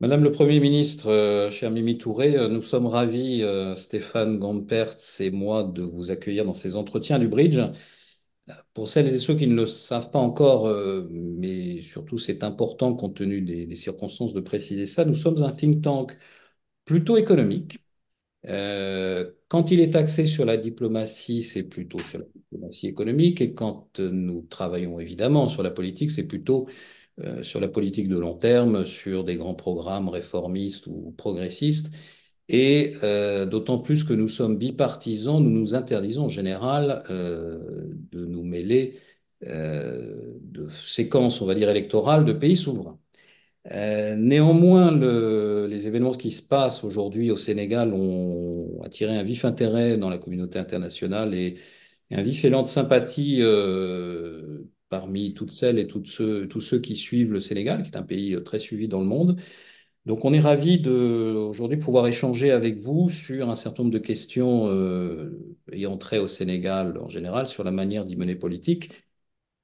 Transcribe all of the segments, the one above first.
Madame le Premier ministre, euh, cher Mimi Touré, euh, nous sommes ravis, euh, Stéphane Gampertz et moi, de vous accueillir dans ces entretiens du Bridge. Pour celles et ceux qui ne le savent pas encore, euh, mais surtout c'est important compte tenu des, des circonstances de préciser ça, nous sommes un think tank plutôt économique. Quand il est axé sur la diplomatie, c'est plutôt sur la diplomatie économique, et quand nous travaillons évidemment sur la politique, c'est plutôt euh, sur la politique de long terme, sur des grands programmes réformistes ou progressistes. Et euh, d'autant plus que nous sommes bipartisans, nous nous interdisons en général euh, de nous mêler de séquences, on va dire, électorales de pays souverains. Néanmoins, le- les événements qui se passent aujourd'hui au Sénégal ont attiré un vif intérêt dans la communauté internationale et, et un vif élan de sympathie parmi toutes celles et toutes ceux, tous ceux qui suivent le Sénégal, qui est un pays très suivi dans le monde. Donc, on est ravi de aujourd'hui pouvoir échanger avec vous sur un certain nombre de questions euh, ayant trait au Sénégal en général, sur la manière d'y mener politique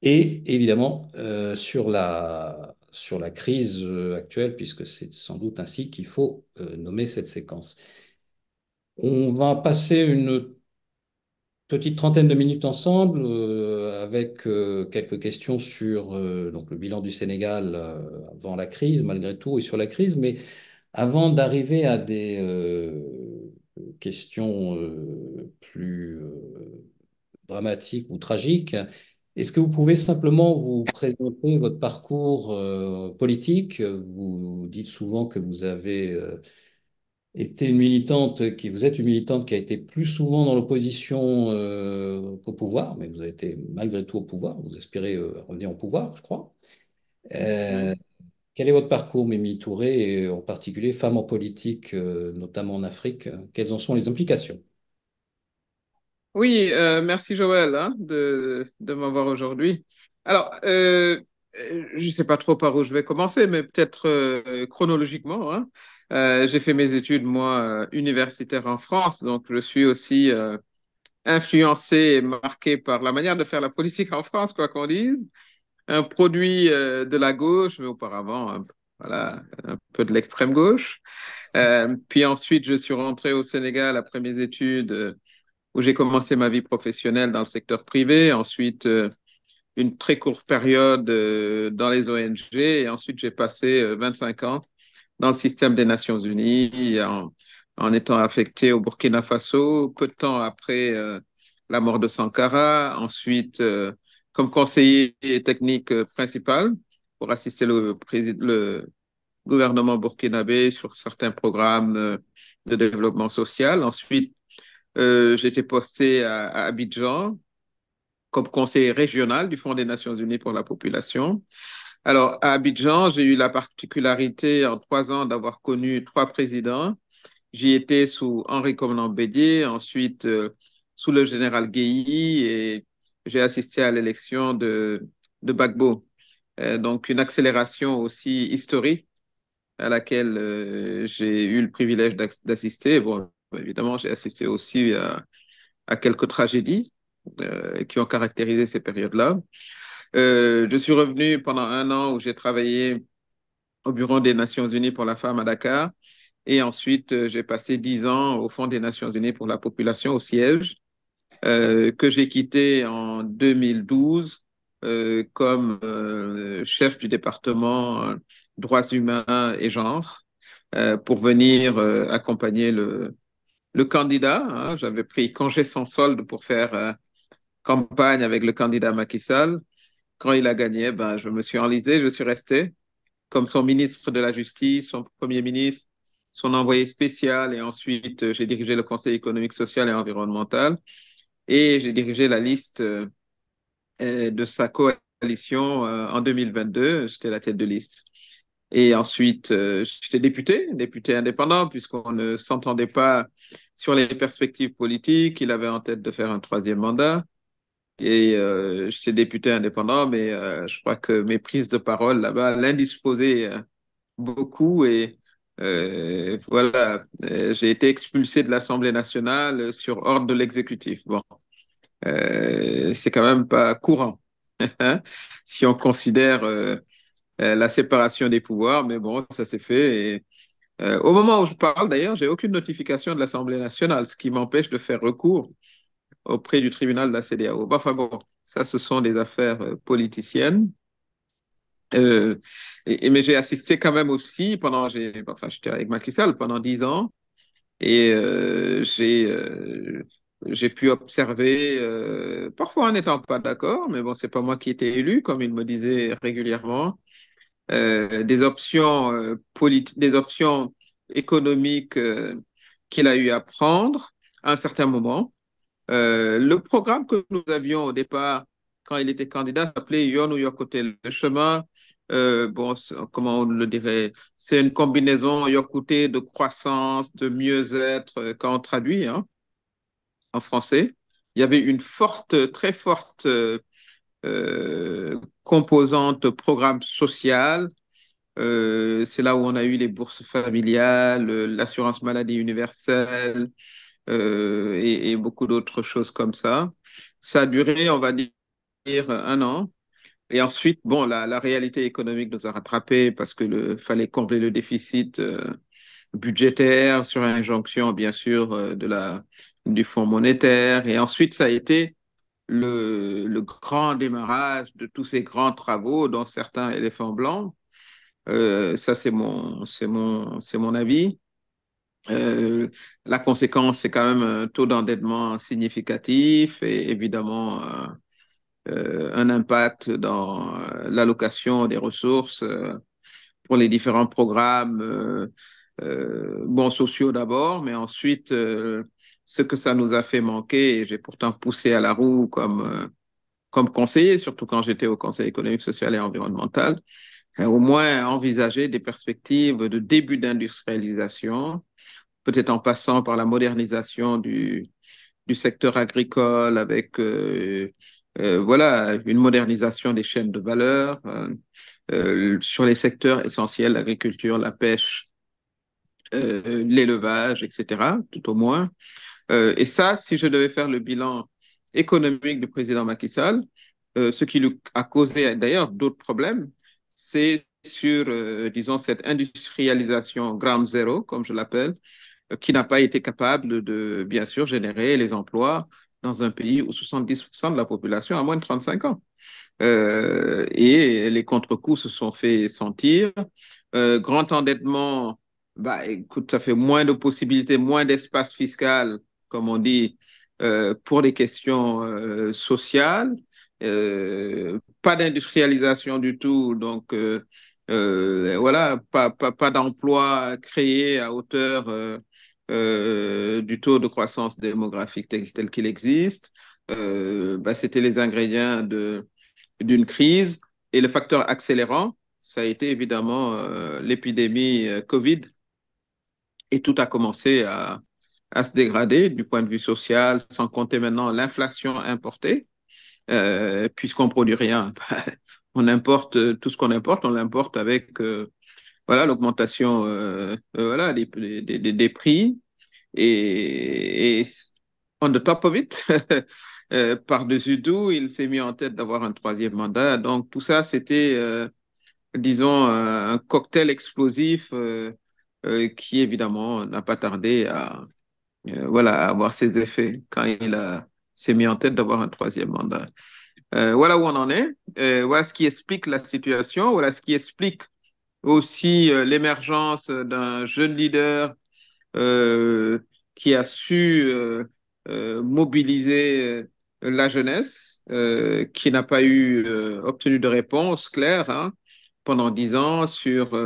et évidemment euh, sur la, sur la crise euh, actuelle, puisque c'est sans doute ainsi qu'il faut euh, nommer cette séquence. On va passer une petite trentaine de minutes ensemble euh, avec euh, quelques questions sur euh, donc le bilan du Sénégal avant la crise, malgré tout, et sur la crise. Mais avant d'arriver à des questions plus dramatiques ou tragiques, est-ce que vous pouvez simplement vous présenter votre parcours politique? Vous dites souvent que vous avez euh, été une militante, qui vous êtes une militante qui a été plus souvent dans l'opposition euh, qu'au pouvoir, mais vous avez été malgré tout au pouvoir. Vous aspirez euh, à revenir au pouvoir, je crois. Euh, quel est votre parcours, Mimi Touré, et en particulier femme en politique, euh, notamment en Afrique? Quelles en sont les implications? Oui, euh, merci Joël hein, de, de m'avoir aujourd'hui. Alors, euh, euh, je ne sais pas trop par où je vais commencer, mais peut-être euh, chronologiquement. hein. Euh, j'ai fait mes études, moi, euh, universitaires en France, donc je suis aussi euh, influencé et marqué par la manière de faire la politique en France, quoi qu'on dise. Un produit euh, de la gauche, mais auparavant, un, voilà, un peu de l'extrême gauche. Puis ensuite, je suis rentré au Sénégal après mes études. où j'ai commencé ma vie professionnelle dans le secteur privé, ensuite une très courte période dans les ONG, et ensuite j'ai passé euh, 25 ans dans le système des Nations Unies en, étant affecté au Burkina Faso, peu de temps après euh, la mort de Sankara, ensuite euh, comme conseiller technique euh, principal pour assister le, gouvernement burkinabé sur certains programmes de développement social. Ensuite, euh, été posté à Abidjan comme conseiller régional du Fonds des Nations Unies pour la population. Alors, à Abidjan, j'ai eu la particularité en trois ans d'avoir connu trois présidents. J'y étais sous Henri Conan Bédier, ensuite euh, sous le général Guéhi et j'ai assisté à l'élection de, de. Euh, donc, une accélération aussi historique à laquelle euh, j'ai eu le privilège d'assister. Bon, évidemment, j'ai assisté aussi à, à quelques tragédies qui ont caractérisé ces périodes-là. Euh, je suis revenu pendant un an où j'ai travaillé au Bureau des Nations Unies pour la femme à Dakar. Et ensuite, euh, j'ai passé dix ans au Fonds des Nations Unies pour la population au siège, euh, que j'ai quitté en 2012 euh, comme chef du département droits humains et genre pour venir accompagner le, candidat. hein. J'avais pris congé sans solde pour faire campagne avec le candidat Macky Sall. Quand il a gagné, ben, je me suis enlisé, je suis resté comme son ministre de la Justice, son premier ministre, son envoyé spécial, et ensuite euh, j'ai dirigé le Conseil économique, social et environnemental, et j'ai dirigé la liste euh, euh, de sa coalition en 2022. J'étais la tête de liste. Et ensuite, j'étais député, député indépendant, puisqu'on ne s'entendait pas sur les perspectives politiques. Il avait en tête de faire un troisième mandat. Et euh, j'étais député indépendant, mais euh, je crois que mes prises de parole là-bas l'indisposaient euh, beaucoup. Et euh, voilà, j'ai été expulsé de l'Assemblée nationale sur ordre de l'exécutif. Bon, c'est quand même pas courant, hein, si on considère la séparation des pouvoirs, mais bon, ça s'est fait. Au moment où je parle, d'ailleurs, j'ai aucune notification de l'Assemblée nationale, ce qui m'empêche de faire recours auprès du tribunal de la CDAO. Enfin bon, ça, ce sont des affaires politiciennes. Euh, mais j'ai assisté quand même aussi pendant, enfin, j'étais avec Macky pendant dix ans et euh, j'ai, euh, j'ai pu observer, euh, parfois en n'étant pas d'accord, mais bon, c'est pas moi qui étais élu, comme il me disait régulièrement, euh, des options euh, des options économiques qu'il a eu à prendre à un certain moment. Le programme que nous avions au départ, quand il était candidat, s'appelait Yon ou Yokote, le chemin euh, bon, comment on le dirait, c'est une combinaison Yokuté de croissance, de mieux-être, euh, quand on traduit hein, en français. Il y avait une forte, très forte euh, euh composante programme social. Euh, c'est là où on a eu les bourses familiales, l'assurance maladie universelle et, et beaucoup d'autres choses comme ça. Ça a duré, on va dire, un an. Et ensuite, bon, la, réalité économique nous a rattrapés parce que le fallait combler le déficit euh, budgétaire sur injonction, bien sûr, euh, de la, du Fonds monétaire. Et ensuite, ça a été le, le grand démarrage de tous ces grands travaux, dont certains éléphants blancs. Euh, ça, c'est mon, mon, c'est mon avis. Euh, la conséquence, c'est quand même un taux d'endettement significatif et évidemment euh, euh, un impact dans l'allocation des ressources pour les différents programmes bon, sociaux d'abord, mais ensuite, ce que ça nous a fait manquer, et j'ai pourtant poussé à la roue comme, comme conseiller, surtout quand j'étais au Conseil économique, social et environnemental, au moins envisager des perspectives de début d'industrialisation, peut-être en passant par la modernisation du, secteur agricole avec euh, euh, voilà, une modernisation des chaînes de valeur euh, sur les secteurs essentiels, l'agriculture, la pêche, l'élevage, etc., tout au moins. et ça, si je devais faire le bilan économique du président Macky Sall, ce qui lui a causé d'ailleurs d'autres problèmes, c'est sur, disons, cette industrialisation ground zéro, comme je l'appelle, qui n'a pas été capable de, bien sûr, générer les emplois dans un pays où 70% de la population a moins de 35 ans. Euh, et les contre-coups se sont fait sentir. Euh, grand endettement, bah, écoute, ça fait moins de possibilités, moins d'espace fiscal, comme on dit, euh, pour les questions sociales. Pas d'industrialisation du tout, donc voilà, pas, pas, pas d'emploi créé à hauteur du taux de croissance démographique tel, qu'il existe. Euh, bah, C'était les ingrédients d'une crise. Et le facteur accélérant, ça a été évidemment euh, l'épidémie euh, Covid. Et tout a commencé à, à, se dégrader du point de vue social, sans compter maintenant l'inflation importée, euh, puisqu'on produit rien. on importe tout ce qu'on importe, on l'importe avec euh, voilà l'augmentation euh, voilà des, des, des, prix. Et, on the top of it euh, par-dessus tout il s'est mis en tête d'avoir un troisième mandat. Donc tout ça c'était euh, disons un cocktail explosif euh, euh, qui évidemment n'a pas tardé à euh, voilà à avoir ses effets quand il s'est mis en tête d'avoir un troisième mandat. Voilà où on en est. Voilà ce qui explique la situation. Voilà ce qui explique aussi euh, l'émergence d'un jeune leader euh, qui a su euh, mobiliser la jeunesse, qui n'a pas eu obtenu de réponse claire hein, pendant dix ans sur,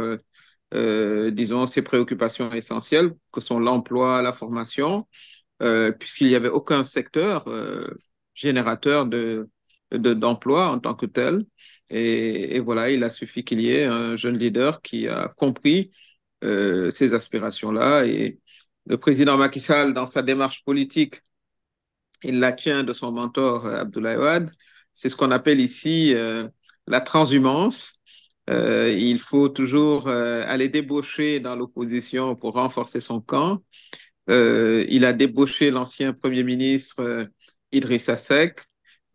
disons, ses préoccupations essentielles, que sont l'emploi, la formation, puisqu'il n'y avait aucun secteur générateur de d'emploi en tant que tel. Et, voilà, il a suffi qu'il y ait un jeune leader qui a compris euh, ces aspirations-là. Et le président Macky Sall, dans sa démarche politique, il la tient de son mentor euh, Abdoulaye Wade. C'est ce qu'on appelle ici euh, la transhumance. Il faut toujours aller débaucher dans l'opposition pour renforcer son camp. Il a débauché l'ancien Premier ministre Idrissa Seck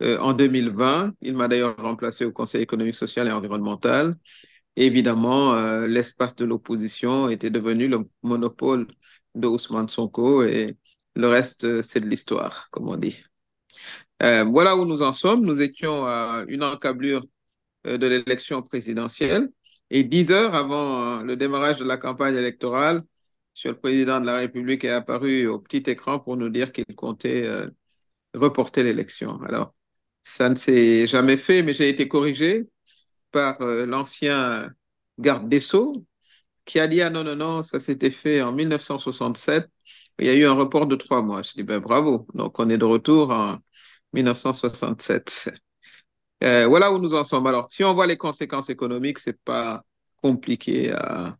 euh, en 2020. Il m'a d'ailleurs remplacé au Conseil économique, social et environnemental. évidemment, euh, l'espace de l'opposition était devenu le monopole de Ousmane Sonko et le reste, euh, c'est de l'histoire, comme on dit. Voilà où nous en sommes. Nous étions à une encablure de l'élection présidentielle et dix heures avant le démarrage de la campagne électorale, Monsieur le Président de la République est apparu au petit écran pour nous dire qu'il comptait reporter l'élection. Alors, ça ne s'est jamais fait, mais j'ai été corrigé par euh, l'ancien garde des Sceaux qui a dit, ah non, non, non, ça s'était fait en 1967. Il y a eu un report de trois mois. Je dis, ben bravo. Donc, on est de retour en 1967. Euh, voilà où nous en sommes. Alors, si on voit les conséquences économiques, c'est pas compliqué à,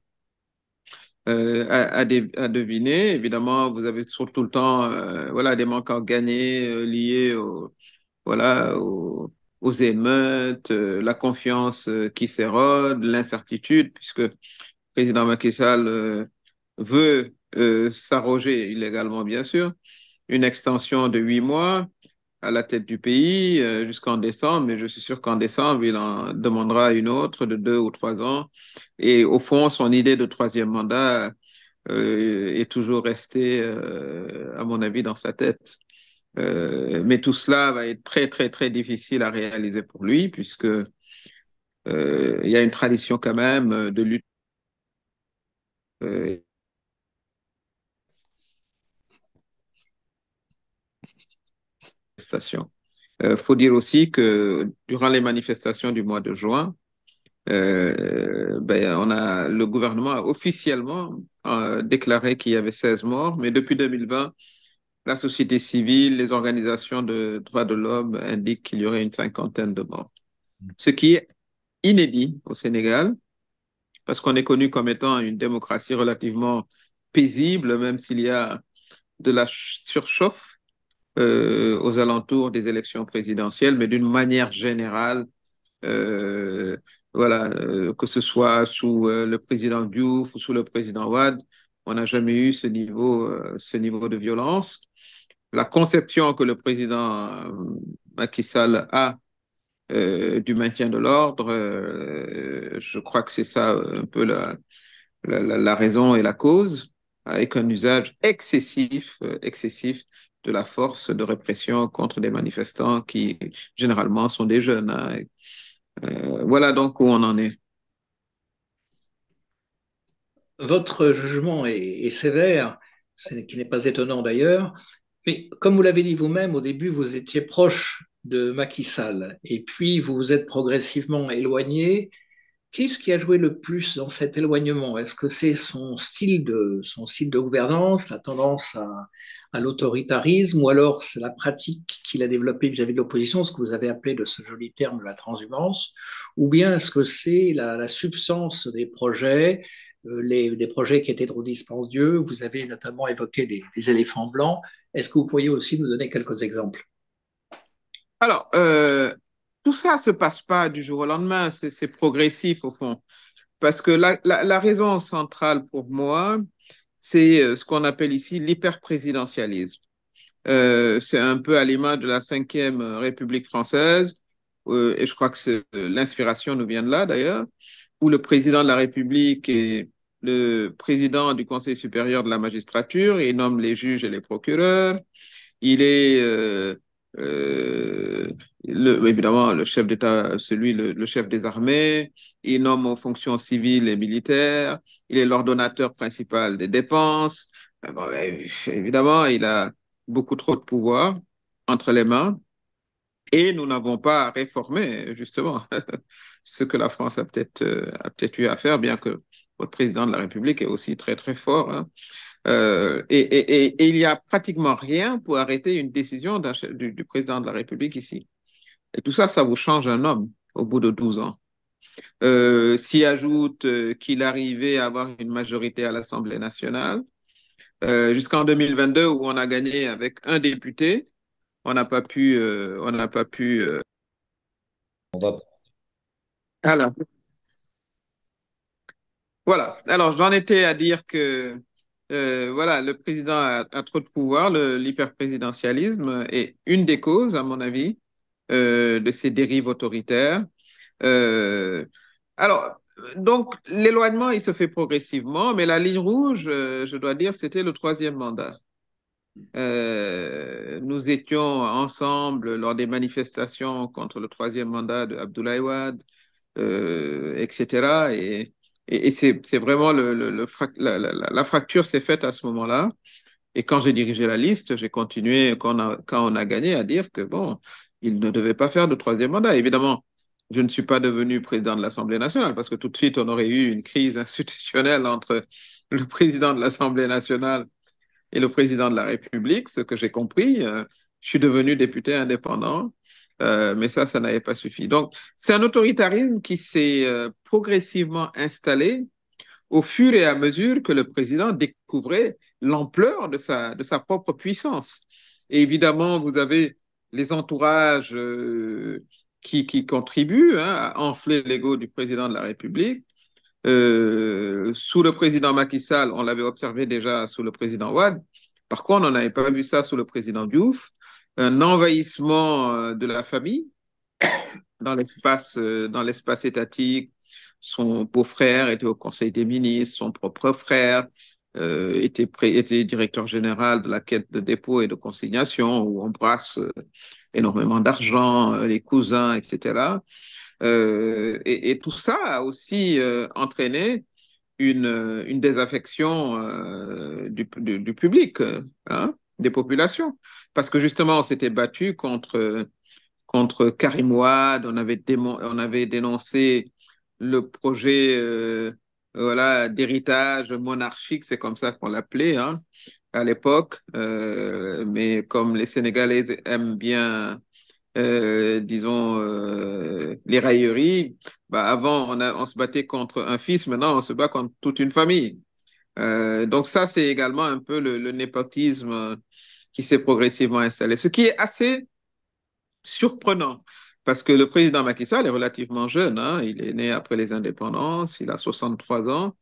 euh, à, deviner. Évidemment, vous avez surtout le temps, voilà, des manques à gagner euh, liés au, voilà, au, aux émeutes, euh, la confiance euh, qui s'érode, l'incertitude, puisque le président Macky Sall euh, veut s'arroger illégalement, bien sûr, une extension de huit mois à la tête du pays jusqu'en décembre, mais je suis sûr qu'en décembre, il en demandera une autre de deux ou trois ans. Et au fond, son idée de troisième mandat est toujours restée, à mon avis, dans sa tête. Euh, mais tout cela va être très, très, très difficile à réaliser pour lui, puisque il y a une tradition quand même de lutte. Il faut dire aussi que durant les manifestations du mois de juin, euh, ben, on a, le gouvernement a officiellement euh, déclaré qu'il y avait 16 morts, mais depuis 2020, la société civile, les organisations de droits de l'homme indiquent qu'il y aurait une cinquantaine de morts. Ce qui est inédit au Sénégal, parce qu'on est connu comme étant une démocratie relativement paisible, même s'il y a de la surchauffe euh, aux alentours des élections présidentielles, mais d'une manière générale, euh, voilà, euh, que ce soit sous le président Diouf ou sous le président Ouad, on n'a jamais eu ce niveau, ce niveau de violence. La conception que le président euh, Macky Sall a du maintien de l'ordre, je crois que c'est ça un peu la, raison et la cause, avec un usage excessif, excessif de la force de répression contre des manifestants qui généralement sont des jeunes. Hein, euh, voilà donc où on en est. Votre jugement est, est sévère, ce qui n'est pas étonnant d'ailleurs, mais comme vous l'avez dit vous-même, au début, vous étiez proche de Macky Sall, et puis vous vous êtes progressivement éloigné. Qu'est-ce qui a joué le plus dans cet éloignement? Est-ce que c'est son style de son style de gouvernance, la tendance à, l'autoritarisme, ou alors c'est la pratique qu'il a développée vis-à-vis de l'opposition, ce que vous avez appelé de ce joli terme la transhumance, ou bien est-ce que c'est la, substance des projets, les, des projets qui étaient trop dispendieux Vous avez notamment évoqué des, éléphants blancs. Est-ce que vous pourriez aussi nous donner quelques exemples? Alors, euh, tout ça se passe pas du jour au lendemain, c'est progressif au fond. Parce que la, raison centrale pour moi, c'est euh, ce qu'on appelle ici l'hyperprésidentialisme. Euh, c'est un peu à l'image de la Ve République française, euh, et je crois que l'inspiration nous vient de là d'ailleurs, où le président de la République est le président du Conseil supérieur de la magistrature, il nomme les juges et les procureurs, il est euh, euh, évidemment, le chef d'État, celui, le, chef des armées, il nomme aux fonctions civiles et militaires, il est l'ordonnateur principal des dépenses. Bon, évidemment, il a beaucoup trop de pouvoir entre les mains. Et nous n'avons pas à réformer, justement, ce que la France a peut-être euh, peut-être eu à faire, bien que votre président de la République est aussi très, très fort. Hein. Euh, et, il n'y a pratiquement rien pour arrêter une décision du, président de la République ici. Et tout ça, ça vous change un homme au bout de 12 ans. Euh, S'y ajoute qu'il arrivait à avoir une majorité à l'Assemblée nationale, jusqu'en 2022 où on a gagné avec un député, on n'a pas pu, on n'a pas pu. Alors. Voilà. Alors, j'en étais à dire que euh, voilà, le président a, trop de pouvoir, l'hyperprésidentialisme est une des causes, à mon avis, euh, de ces dérives autoritaires. Euh, alors, donc, l'éloignement, il se fait progressivement, mais la ligne rouge, je dois dire, c'était le troisième mandat. Nous étions ensemble lors des manifestations contre le troisième mandat de Abdoulaye Wade, etc. Et, c'est vraiment la, la, la, fracture s'est faite à ce moment-là. Et quand j'ai dirigé la liste, j'ai continué, quand on, a, quand on a gagné, à dire que, bon, il ne devait pas faire de troisième mandat. Évidemment, je ne suis pas devenu président de l'Assemblée nationale parce que tout de suite, on aurait eu une crise institutionnelle entre le président de l'Assemblée nationale et le président de la République, ce que j'ai compris. Euh, je suis devenu député indépendant, euh, mais ça, ça n'avait pas suffi. Donc, c'est un autoritarisme qui s'est euh, progressivement installé au fur et à mesure que le président découvrait l'ampleur de sa, propre puissance. Et évidemment, vous avez les entourages euh, qui, contribuent hein, à enfler l'ego du président de la République. Sous le président Macky Sall, on l'avait observé déjà sous le président Ouad. Par contre, on n'avait pas vu ça sous le président Diouf. Un envahissement euh, de la famille dans l'espace, euh, dans l'espace étatique. Son beau-frère était au Conseil des ministres, son propre frère euh, était, directeur général de la quête de dépôt et de consignation, où on brasse énormément d'argent, les cousins, etc. Et, tout ça a aussi entraîné une, désaffection du, public, hein, des populations. Parce que justement, on s'était battu contre, contre Karim Ouad, on avait, on avait dénoncé le projet euh, voilà, d'héritage monarchique, c'est comme ça qu'on l'appelait hein, à l'époque. Euh, mais comme les Sénégalais aiment bien euh, disons, les railleries. Bah, avant, on, se battait contre un fils, maintenant, on se bat contre toute une famille. Euh, donc ça, c'est également un peu le, népotisme qui s'est progressivement installé, ce qui est assez surprenant. Parce que le président Macky Sall est relativement jeune, hein, il est né après les indépendances, il a 63 ans.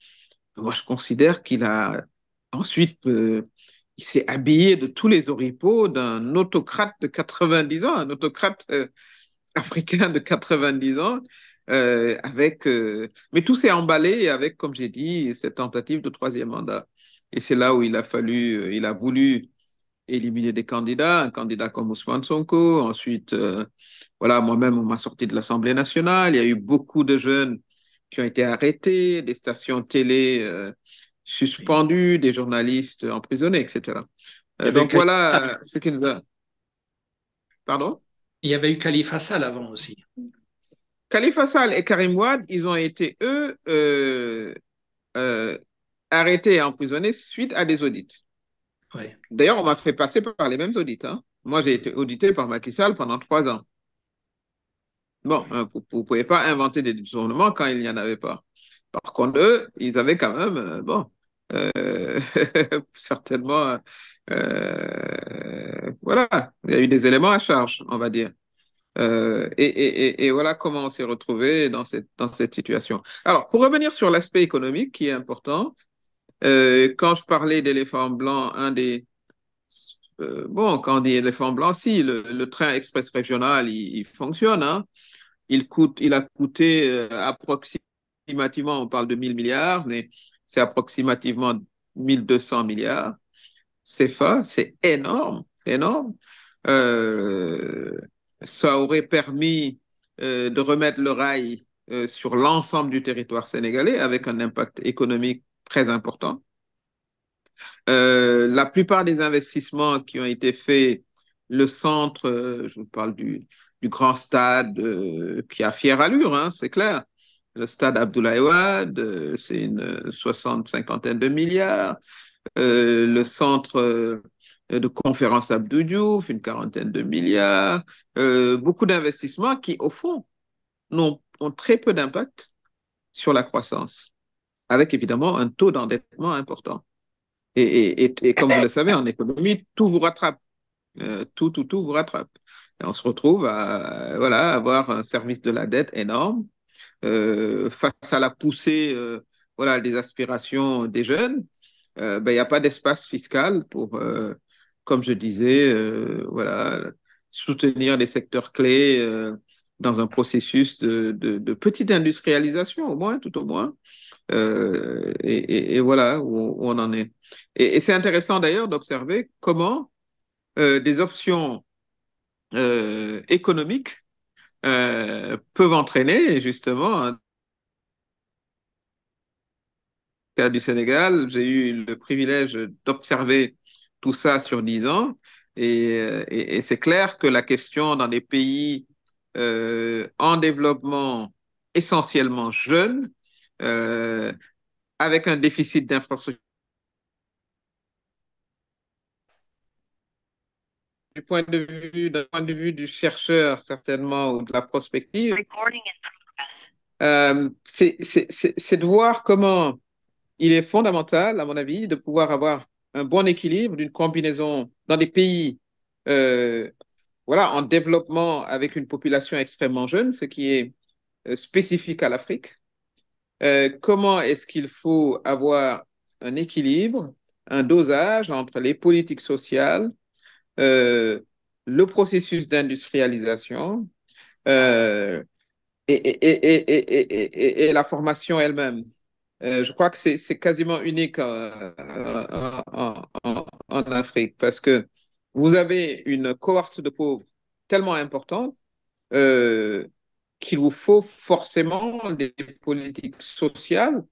Moi, je considère qu'il a ensuite euh, il s'est habillé de tous les oripeaux d'un autocrate de 90 ans, un autocrate euh, africain de 90 ans, euh, avec, euh, mais tout s'est emballé avec, comme j'ai dit, cette tentative de troisième mandat. Et c'est là où il a fallu, euh, il a voulu éliminer des candidats, un candidat comme Ousmane Sonko. Ensuite, euh, voilà, moi-même, on m'a sorti de l'Assemblée nationale. Il y a eu beaucoup de jeunes qui ont été arrêtés, des stations télé euh, suspendus, des journalistes emprisonnés, etc. Euh, donc voilà ce qu'il nous a. Pardon? Il y avait eu Khalifa Sall avant aussi. Khalifa Sall et Karim Ouad, ils ont été, eux, euh, euh, arrêtés et emprisonnés suite à des audits. D'ailleurs, on m'a fait passer par les mêmes audits. Hein. Moi, j'ai été audité par Macky Sall pendant trois ans. Bon, hein, vous ne pouvez pas inventer des détournements quand il n'y en avait pas. Par contre, eux, ils avaient quand même, euh, bon, certainement, voilà, il y a eu des éléments à charge, on va dire. Euh, et, voilà comment on s'est retrouvé dans cette, situation. Alors, pour revenir sur l'aspect économique qui est important, euh, quand je parlais d'éléphant blanc, un des... Euh, bon, quand on dit éléphant blanc, si, le, train express régional, il, fonctionne. Hein. Il, coûte, il a coûté approximativement, on parle de 1000 milliards, mais c'est approximativement 1200 milliards. C'est fa, c'est énorme, énorme. Ça aurait permis euh, de remettre le rail euh, sur l'ensemble du territoire sénégalais avec un impact économique très important. Euh, la plupart des investissements qui ont été faits, le centre, je vous parle du, du grand stade qui a fière allure, hein, c'est clair, le stade Abdoulaye Wade, c'est une soixante, cinquantaine de milliards. Le centre de conférence Abdou Diouf, une quarantaine de milliards. Euh, beaucoup d'investissements qui, au fond, ont, très peu d'impact sur la croissance, avec évidemment un taux d'endettement important. Et, comme vous le savez, en économie, tout vous rattrape. Euh, tout, tout, tout vous rattrape. Et on se retrouve à voilà, avoir un service de la dette énorme euh, face à la poussée euh, voilà, des aspirations des jeunes, euh, ben, il n'y a pas d'espace fiscal pour, euh, comme je disais, euh, voilà, soutenir les secteurs clés dans un processus de, petite industrialisation, au moins, tout au moins. Euh, et, voilà où, on en est. Et, c'est intéressant d'ailleurs d'observer comment euh, des options euh, économiques euh, peuvent entraîner justement cas du Sénégal, j'ai eu le privilège d'observer tout ça sur dix ans. Et, et, et c'est clair que la question dans des pays euh, en développement essentiellement jeunes, euh, avec un déficit d'infrastructure. Du point de vue, d'un point de vue du chercheur, certainement, ou de la prospective, euh, c'est de voir comment il est fondamental, à mon avis, de pouvoir avoir un bon équilibre d'une combinaison dans des pays euh, voilà, en développement avec une population extrêmement jeune, ce qui est euh, spécifique à l'Afrique. Euh, comment est-ce qu'il faut avoir un équilibre, un dosage entre les politiques sociales, le processus d'industrialisation et, la formation elle-même? Euh, je crois que c'est quasiment unique en, en, en, en, Afrique parce que vous avez une cohorte de pauvres tellement importante euh, qu'il vous faut forcément des politiques sociales,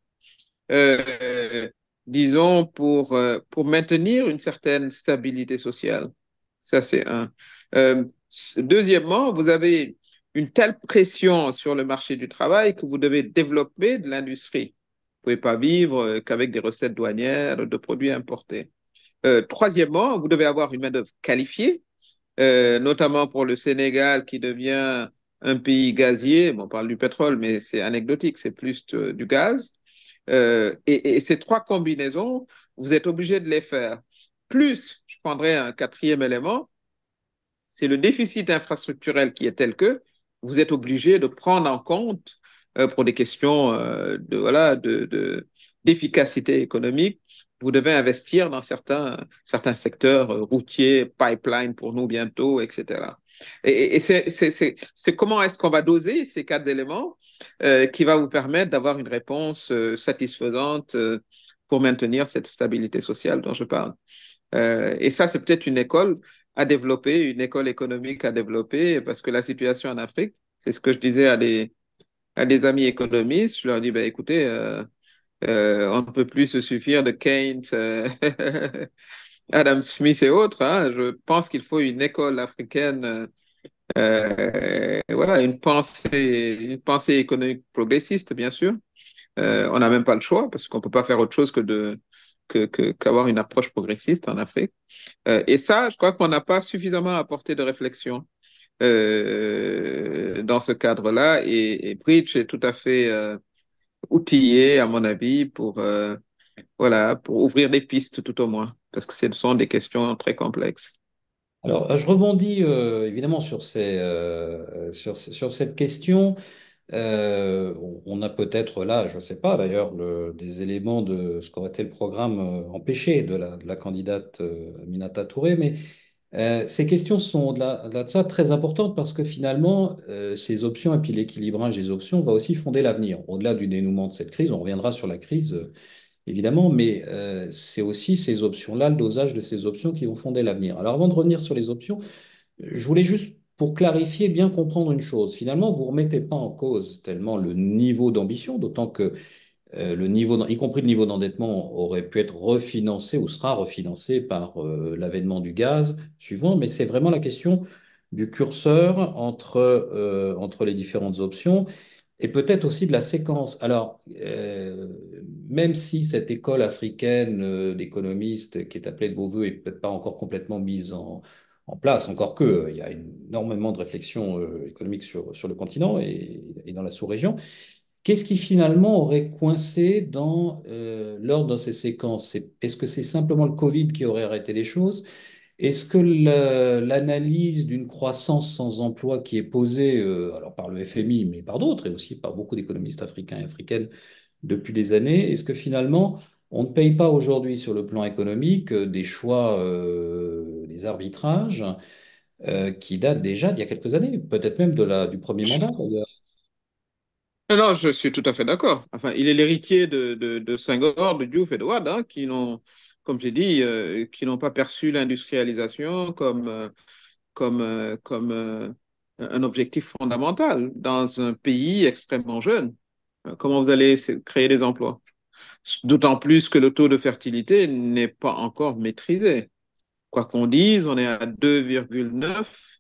euh, disons, pour, euh, pour maintenir une certaine stabilité sociale. Ça, c'est un. deuxièmement, vous avez une telle pression sur le marché du travail que vous devez développer de l'industrie pouvez pas vivre euh, qu'avec des recettes douanières de produits importés. Euh, troisièmement, vous devez avoir une main-d'œuvre qualifiée, euh, notamment pour le Sénégal qui devient un pays gazier. On parle du pétrole, mais c'est anecdotique, c'est plus du gaz. Et, et, ces trois combinaisons, vous êtes obligé de les faire. Plus, je prendrai un quatrième élément, c'est le déficit infrastructurel qui est tel que vous êtes obligé de prendre en compte pour des questions euh, de voilà de, de d'efficacité économique, vous devez investir dans certains certains secteurs euh, routiers, pipeline pour nous bientôt, etc. Et, et c'est comment est-ce qu'on va doser ces quatre éléments euh, qui va vous permettre d'avoir une réponse euh, satisfaisante euh, pour maintenir cette stabilité sociale dont je parle. et ça, c'est peut-être une école à développer, une école économique à développer, parce que la situation en Afrique, c'est ce que je disais à des à des amis économistes, je leur dis, ben, écoutez, euh, euh, on ne peut plus se suffire de Keynes, euh, Adam Smith et autres. Hein. Je pense qu'il faut une école africaine, voilà, une pensée, une pensée économique progressiste, bien sûr. On n'a même pas le choix parce qu'on ne peut pas faire autre chose que de que, qu'avoir une approche progressiste en Afrique. Et ça, je crois qu'on n'a pas suffisamment apporté de réflexion euh, dans ce cadre-là. Et, et, Bridge est tout à fait euh, outillé, à mon avis, pour, euh, voilà, pour ouvrir des pistes tout au moins, parce que ce sont des questions très complexes. Alors, je rebondis évidemment sur, ces, sur, sur, cette question. On a peut-être là, je ne sais pas d'ailleurs, le, des éléments de ce qu'aurait été le programme empêché de la, de la candidate Minata Touré, mais euh, ces questions sont au-delà de ça très importantes parce que finalement, euh, ces options et puis l'équilibrage des options va aussi fonder l'avenir. Au-delà du dénouement de cette crise, on reviendra sur la crise euh, évidemment, mais c'est aussi ces options-là, le dosage de ces options qui vont fonder l'avenir. Alors avant de revenir sur les options, je voulais juste pour clarifier, bien comprendre une chose. Finalement, vous ne remettez pas en cause tellement le niveau d'ambition, d'autant que le niveau, y compris le niveau d'endettement, aurait pu être refinancé ou sera refinancé par euh, l'avènement du gaz suivant, mais c'est vraiment la question du curseur entre, euh, entre les différentes options et peut-être aussi de la séquence. Alors, euh, même si cette école africaine euh, d'économistes qui est appelée de vos voeux est peut-être pas encore complètement mise en, en place, encore que il y a énormément de réflexions économiques sur, sur le continent et dans la sous-région, Qu'est-ce qui finalement aurait coincé dans euh, l'ordre de ces séquences? Est-ce que c'est simplement le Covid qui aurait arrêté les choses? Est-ce que l'analyse d'une croissance sans emploi qui est posée euh, alors par le FMI, mais par d'autres, et aussi par beaucoup d'économistes africains et africaines depuis des années, est-ce que finalement on ne paye pas aujourd'hui sur le plan économique euh, des choix, euh, des arbitrages qui date déjà d'il y a quelques années, peut-être même de la, du premier mandat. Non, je suis tout à fait d'accord. Enfin, il est l'héritier de, de, de, de Diouf et de Wade, hein, qui n'ont, comme j'ai dit, euh, qui n'ont pas perçu l'industrialisation comme, euh, comme, euh, comme un objectif fondamental dans un pays extrêmement jeune. Comment vous allez créer des emplois? D'autant plus que le taux de fertilité n'est pas encore maîtrisé. Quoi qu'on dise, on est à 2,9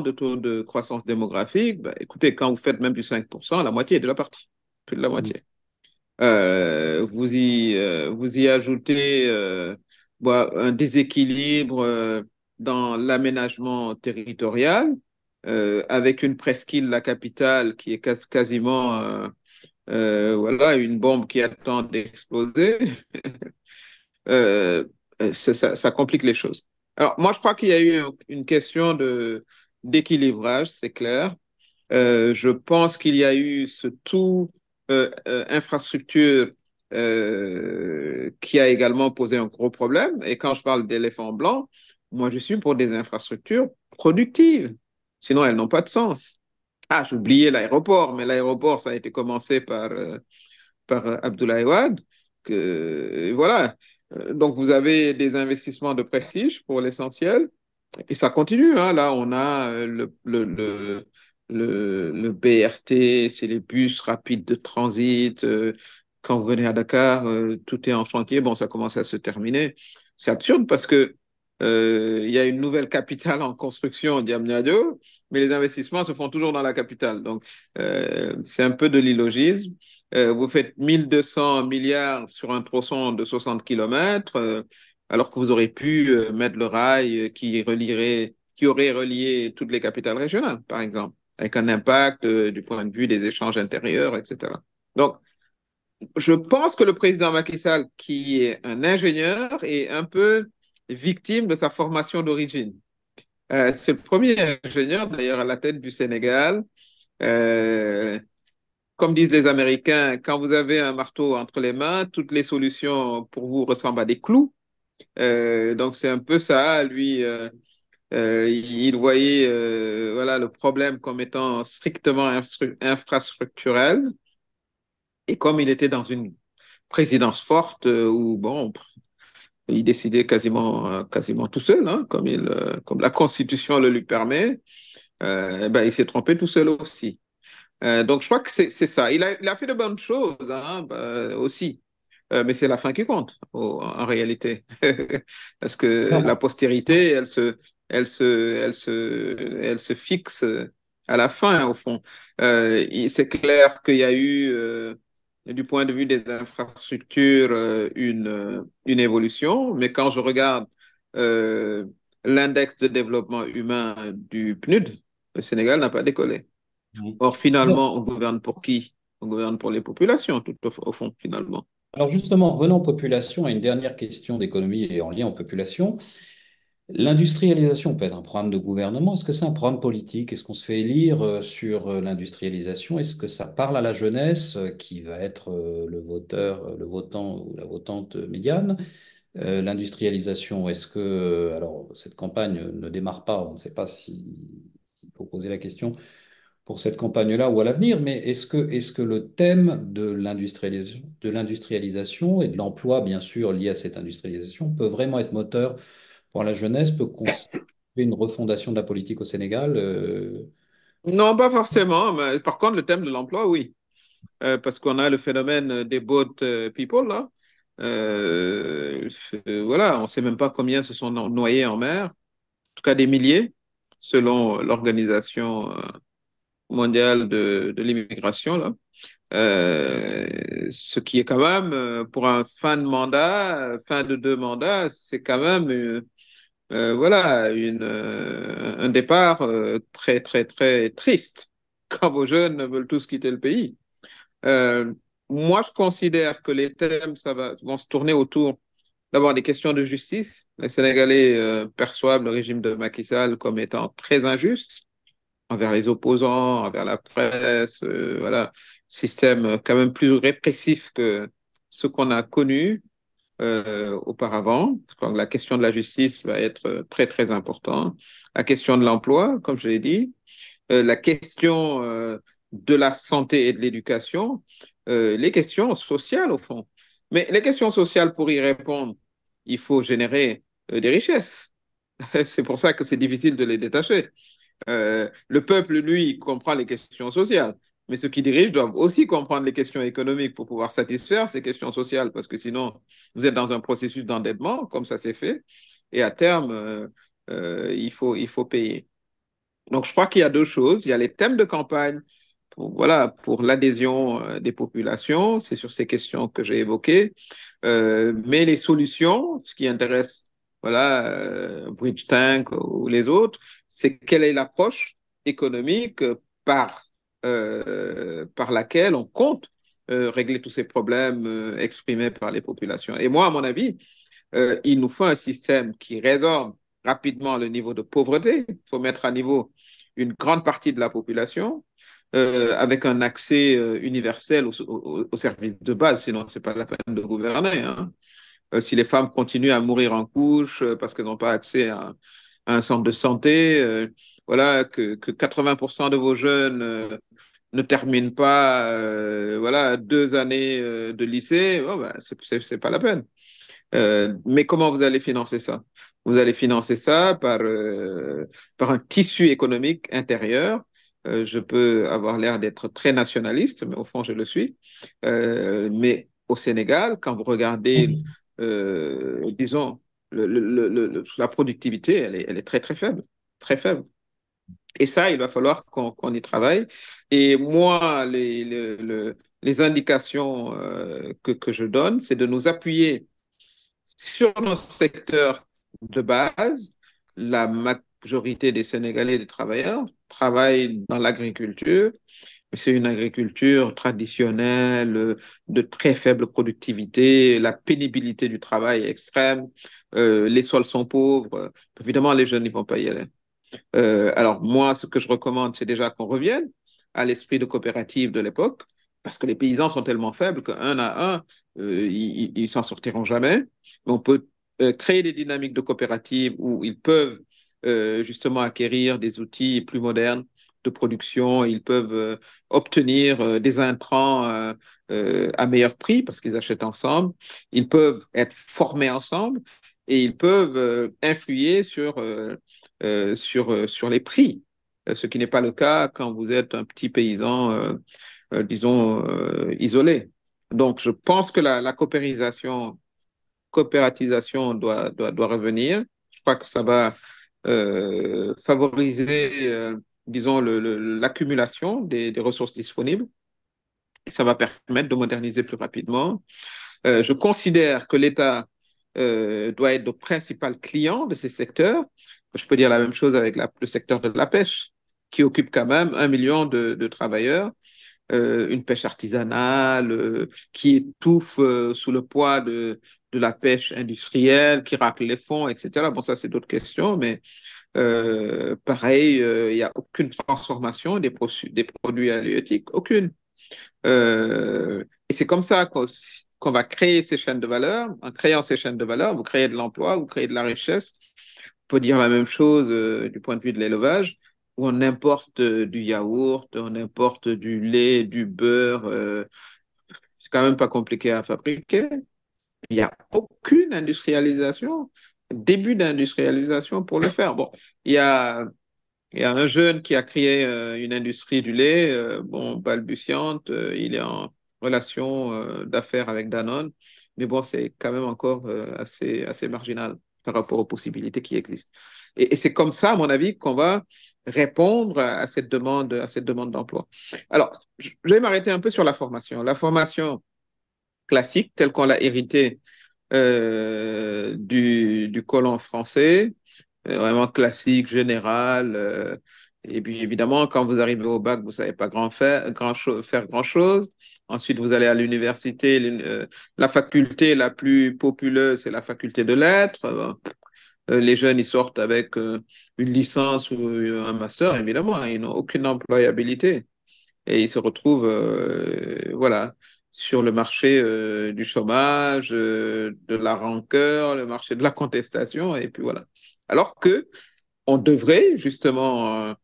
de taux de croissance démographique, ben, écoutez, quand vous faites même du 5%, la moitié est de la partie, plus de la moitié. Euh, vous, y, euh, vous y ajoutez euh, un déséquilibre dans l'aménagement territorial, avec une presqu'île, la capitale, qui est quasiment voilà, une bombe qui attend d'exploser. ça, ça complique les choses. Alors, moi, je crois qu'il y a eu une question d'équilibrage, c'est clair. Euh, je pense qu'il y a eu ce tout euh, euh, infrastructure qui a également posé un gros problème. Et quand je parle d'éléphant blanc, moi, je suis pour des infrastructures productives. Sinon, elles n'ont pas de sens. Ah, oublié l'aéroport, mais l'aéroport, ça a été commencé par, par Abdoulaye Wade. Que, voilà, donc, vous avez des investissements de prestige pour l'essentiel. Et ça continue. Hein. Là, on a euh, le, le, BRT, c'est les bus rapides de transit. Euh, quand vous venez à Dakar, tout est en chantier. Bon, ça commence à se terminer. C'est absurde parce que euh, il y a une nouvelle capitale en construction, Diamniadio, mais les investissements se font toujours dans la capitale. Donc, euh, c'est un peu de l'illogisme. Euh, vous faites 1200 milliards sur un tronçon de 60 km, alors que vous aurez pu mettre le rail qui, relierait, qui aurait relié toutes les capitales régionales, par exemple, avec un impact du point de vue des échanges intérieurs, etc. Donc, je pense que le président Macky Sall, qui est un ingénieur, est un peu victime de sa formation d'origine. Euh, c'est le premier ingénieur, d'ailleurs, à la tête du Sénégal. Euh, comme disent les Américains, quand vous avez un marteau entre les mains, toutes les solutions pour vous ressemblent à des clous. Euh, donc c'est un peu ça. Lui, il voyait voilà le problème comme étant strictement infrastructurel. Et comme il était dans une présidence forte où bon, il décidait quasiment, euh, quasiment tout seul, hein, comme, il, euh, comme la Constitution le lui permet. Euh, ben, il s'est trompé tout seul aussi. donc, je crois que c'est ça. Il a, il a, fait de bonnes choses hein, ben, aussi. mais c'est la fin qui compte, en réalité. Parce que la postérité, elle se, elle, se, elle, se, elle se fixe à la fin, au fond. c'est clair qu'il y a eu du point de vue des infrastructures euh, une, euh, une évolution, mais quand je regarde euh, l'index de développement humain du PNUD, le Sénégal n'a pas décollé. Or, finalement, on gouverne pour qui? On gouverne pour les populations, tout au, fond, finalement. Alors justement, revenons aux populations, à une dernière question d'économie et en lien aux populations. L'industrialisation peut être un programme de gouvernement. Est-ce que c'est un programme politique? Est-ce qu'on se fait élire euh, sur euh, l'industrialisation? Est-ce que ça parle à la jeunesse euh, qui va être le voteur, le votant ou la votante médiane? l'industrialisation, est-ce que, alors cette campagne ne démarre pas, on ne sait pas s'il faut poser la question pour cette campagne-là ou à l'avenir, mais est-ce que, est-ce que le thème de l'industrialisation et de l'emploi, bien sûr, lié à cette industrialisation, peut vraiment être moteur pour la jeunesse peut constituer une refondation de la politique au Sénégal euh, Non, pas forcément. Mais par contre, le thème de l'emploi, oui. Euh, parce qu'on a le phénomène des boat euh, people, là. voilà, on ne sait même pas combien se sont noyés en mer. En tout cas, des milliers, selon l'Organisation mondiale de, l'immigration, là. ce qui est quand même, pour un fin de mandat, fin de deux mandats, c'est quand même euh, voilà, euh, un départ euh, très, très, très triste quand vos jeunes veulent tous quitter le pays. moi, je considère que les thèmes vont se tourner autour d'abord des questions de justice. Les Sénégalais perçoivent le régime de Macky Sall comme étant très injuste envers les opposants, envers la presse, voilà, système quand même plus répressif que ce qu'on a connu. Auparavant. Quand la question de la justice va être très, très importante. La question de l'emploi, comme je l'ai dit. la question de la santé et de l'éducation. les questions sociales, au fond. Mais les questions sociales, pour y répondre, il faut générer des richesses. C'est pour ça que c'est difficile de les détacher. Euh, le peuple, lui, comprend les questions sociales, mais ceux qui dirigent doivent aussi comprendre les questions économiques pour pouvoir satisfaire ces questions sociales, parce que sinon, vous êtes dans un processus d'endettement, comme ça s'est fait, et à terme, euh, euh, il, faut, il faut payer. Donc, je crois qu'il y a deux choses. Il y a les thèmes de campagne pour, voilà, l'adhésion des populations, c'est sur ces questions que j'ai évoquées, mais les solutions, ce qui intéresse voilà, euh, Bridge Tank ou les autres, c'est quelle est l'approche économique par, euh, par laquelle on compte euh, régler tous ces problèmes exprimés par les populations. Et moi, à mon avis, il nous faut un système qui résorbe rapidement le niveau de pauvreté. Il faut mettre à niveau une grande partie de la population avec un accès universel aux, services de base, sinon ce n'est pas la peine de gouverner. Hein. Euh, si les femmes continuent à mourir en couche euh, parce qu'elles n'ont pas accès à, un centre de santé, euh, voilà, que, 80% de vos jeunes ne terminent pas voilà, deux années de lycée, oh ben, ce n'est pas la peine. mais comment vous allez financer ça? Vous allez financer ça par, par un tissu économique intérieur. je peux avoir l'air d'être très nationaliste, mais au fond, je le suis. mais au Sénégal, quand vous regardez euh, disons, le, la productivité, elle est, elle est, très, très faible, très faible. Et ça, il va falloir qu'on y travaille. Et moi, les, indications euh, que, je donne, c'est de nous appuyer sur nos secteurs de base. La majorité des Sénégalais, des travailleurs, travaillent dans l'agriculture c'est une agriculture traditionnelle de très faible productivité, la pénibilité du travail est extrême, euh, les sols sont pauvres. Évidemment, les jeunes ne vont pas y aller. Euh, alors moi, ce que je recommande, c'est déjà qu'on revienne à l'esprit de coopérative de l'époque, parce que les paysans sont tellement faibles qu'un à un, euh, ils, s'en sortiront jamais. On peut créer des dynamiques de coopérative où ils peuvent justement acquérir des outils plus modernes de production, ils peuvent euh, obtenir euh, des intrants euh, à meilleur prix parce qu'ils achètent ensemble, ils peuvent être formés ensemble et ils peuvent influer sur, sur, sur les prix, ce qui n'est pas le cas quand vous êtes un petit paysan, disons, isolé. Donc, je pense que la, coopérisation, coopératisation doit, doit, doit revenir. Je crois que ça va favoriser disons, l'accumulation des, ressources disponibles. Ça va permettre de moderniser plus rapidement. Euh, je considère que l'État euh, doit être le principal client de ces secteurs. Je peux dire la même chose avec le secteur de la pêche, qui occupe quand même un million de, travailleurs. Euh, une pêche artisanale qui étouffe sous le poids de, la pêche industrielle, qui racle les fonds, etc. Bon, ça, c'est d'autres questions, mais euh, pareil, euh, il n'y a aucune transformation des, produits halieutiques, aucune. Euh, et c'est comme ça qu'on va créer ces chaînes de valeur. En créant ces chaînes de valeur, vous créez de l'emploi, vous créez de la richesse. On peut dire la même chose du point de vue de l'élevage, où on importe du yaourt, on importe du lait, du beurre. c'est quand même pas compliqué à fabriquer. Il n'y a aucune industrialisation début d'industrialisation pour le faire. Bon, il y a, un jeune qui a créé euh, une industrie du lait, euh, bon, balbutiante, euh, il est en relation d'affaires avec Danone, mais bon, c'est quand même encore assez marginal par rapport aux possibilités qui existent. Et, c'est comme ça, à mon avis, qu'on va répondre à cette demande, à cette demande d'emploi. Alors, je vais m'arrêter un peu sur la formation. La formation classique, telle qu'on l'a héritée euh, du, du colon français, euh, vraiment classique, général. Euh, et puis évidemment, quand vous arrivez au bac, vous savez pas grand faire, grand faire grand-chose. Ensuite, vous allez à l'université. la faculté la plus populeuse, c'est la faculté de lettres. les jeunes, ils sortent avec une licence ou un master, évidemment. Ils n'ont aucune employabilité. Et ils se retrouvent, voilà, sur le marché euh, du chômage, euh, de la rancœur, le marché de la contestation, et puis voilà. Alors que on devrait justement euh,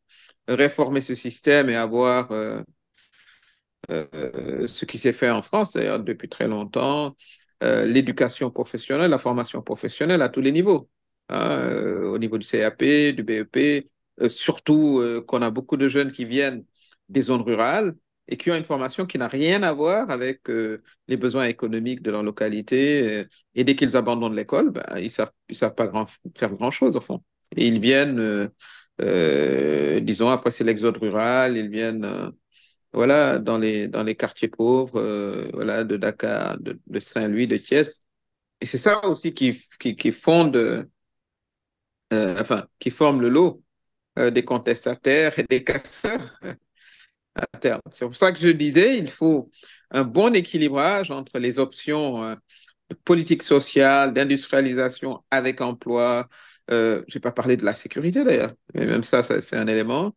réformer ce système et avoir euh, ce qui s'est fait en France depuis très longtemps, euh, l'éducation professionnelle, la formation professionnelle à tous les niveaux, hein, euh, au niveau du CAP, du BEP, surtout qu'on a beaucoup de jeunes qui viennent des zones rurales et qui ont une formation qui n'a rien à voir avec les besoins économiques de leur localité. et dès qu'ils abandonnent l'école, ben, ils ils savent pas faire grand-chose au fond. Et ils viennent, disons, après c'est l'exode rural, ils viennent voilà, dans les, dans les quartiers pauvres, euh, voilà, de Dakar, de, Saint-Louis, de Thiès. Et c'est ça aussi qui, qui, qui fonde, euh, enfin, qui forme le lot euh, des contestataires et des casseurs à terme. C'est pour ça que je disais, il faut un bon équilibrage entre les options de politique sociale, d'industrialisation avec emploi, euh, je n'ai pas parlé de la sécurité d'ailleurs, mais même ça, c'est un élément.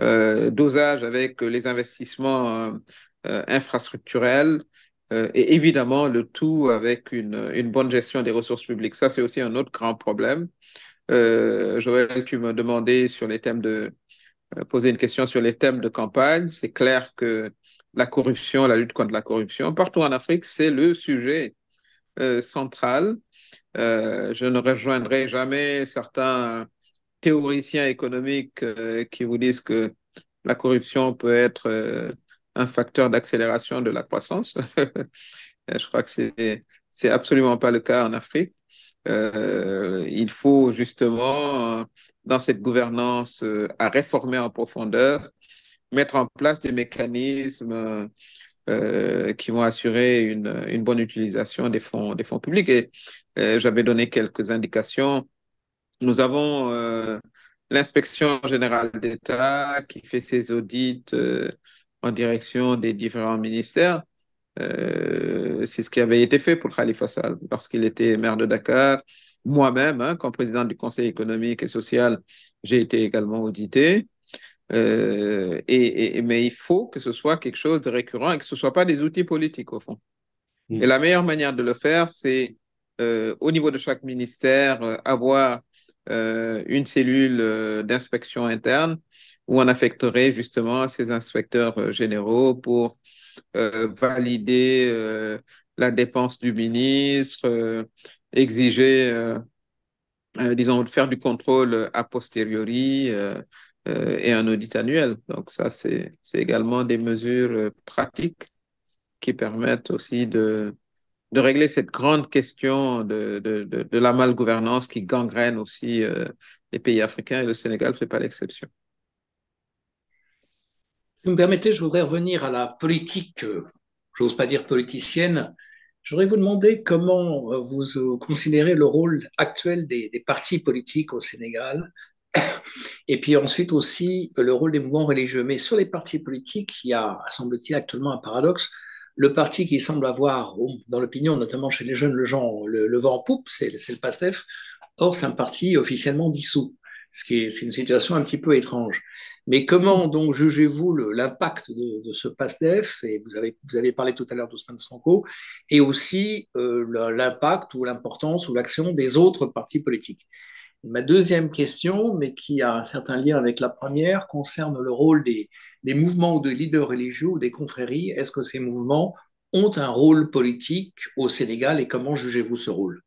Euh, dosage avec les investissements euh, infrastructurels et évidemment le tout avec une, une, bonne gestion des ressources publiques. Ça, c'est aussi un autre grand problème. Joël, tu me demandais sur les thèmes de poser une question sur les thèmes de campagne. C'est clair que la corruption, la lutte contre la corruption, partout en Afrique, c'est le sujet central. Euh, je ne rejoindrai jamais certains théoriciens économiques euh, qui vous disent que la corruption peut être euh, un facteur d'accélération de la croissance. je crois que c'est c'est absolument pas le cas en Afrique. il faut justement, dans cette gouvernance à réformer en profondeur, mettre en place des mécanismes euh, qui vont assurer une, bonne utilisation des fonds, publics. Et euh, j'avais donné quelques indications. Nous avons euh, l'inspection générale d'État qui fait ses audits en direction des différents ministères. C'est ce qui avait été fait pour Khalifa Sall lorsqu'il était maire de Dakar. Moi-même, hein, comme président du Conseil économique et social, j'ai été également audité. Euh, et, et, mais il faut que ce soit quelque chose de récurrent et que ce ne soit pas des outils politiques au fond. Mmh. Et la meilleure manière de le faire, c'est euh, au niveau de chaque ministère, euh, avoir une cellule d'inspection interne où on affecterait justement ces inspecteurs généraux pour valider la dépense du ministre, exiger, disons, faire du contrôle a posteriori euh, et un audit annuel. Donc ça, c'est également des mesures euh, pratiques qui permettent aussi de, régler cette grande question de, de, de, de la malgouvernance qui gangrène aussi euh, les pays africains et le Sénégal ne fait pas l'exception. Si vous me permettez, je voudrais revenir à la politique, j'ose pas dire politicienne. Je voudrais vous demander comment vous considérez le rôle actuel des partis politiques au Sénégal et puis ensuite aussi le rôle des mouvements religieux. Mais sur les partis politiques, il y a, semble-t-il, actuellement un paradoxe. Le parti qui semble avoir, dans l'opinion, notamment chez les jeunes, le, vent en poupe, c'est le PASTEF. Or, c'est un parti officiellement dissous, ce qui est, une situation un petit peu étrange. Mais comment donc jugez-vous l'impact de, ce PASTEF? Et vous avez, vous avez parlé tout à l'heure d'Ousmane Sonko, et aussi euh, l'impact ou l'importance ou l'action des autres partis politiques. Ma deuxième question, mais qui a un certain lien avec la première, concerne le rôle des, mouvements ou de leaders religieux ou des confréries. Est-ce que ces mouvements ont un rôle politique au Sénégal et comment jugez-vous ce rôle?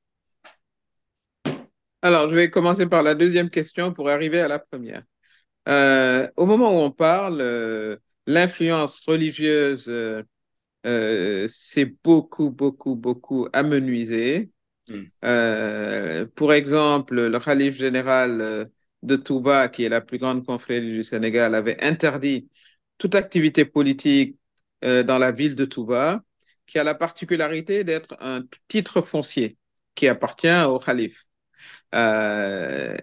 Alors, je vais commencer par la deuxième question pour arriver à la première. Euh, au moment où on parle, euh, l'influence religieuse euh s'est beaucoup, beaucoup, beaucoup amenuisée. Mm. Euh, pour exemple, le calife général euh, de Touba, qui est la plus grande confrérie du Sénégal, avait interdit toute activité politique euh, dans la ville de Touba, qui a la particularité d'être un titre foncier qui appartient au calife. Euh,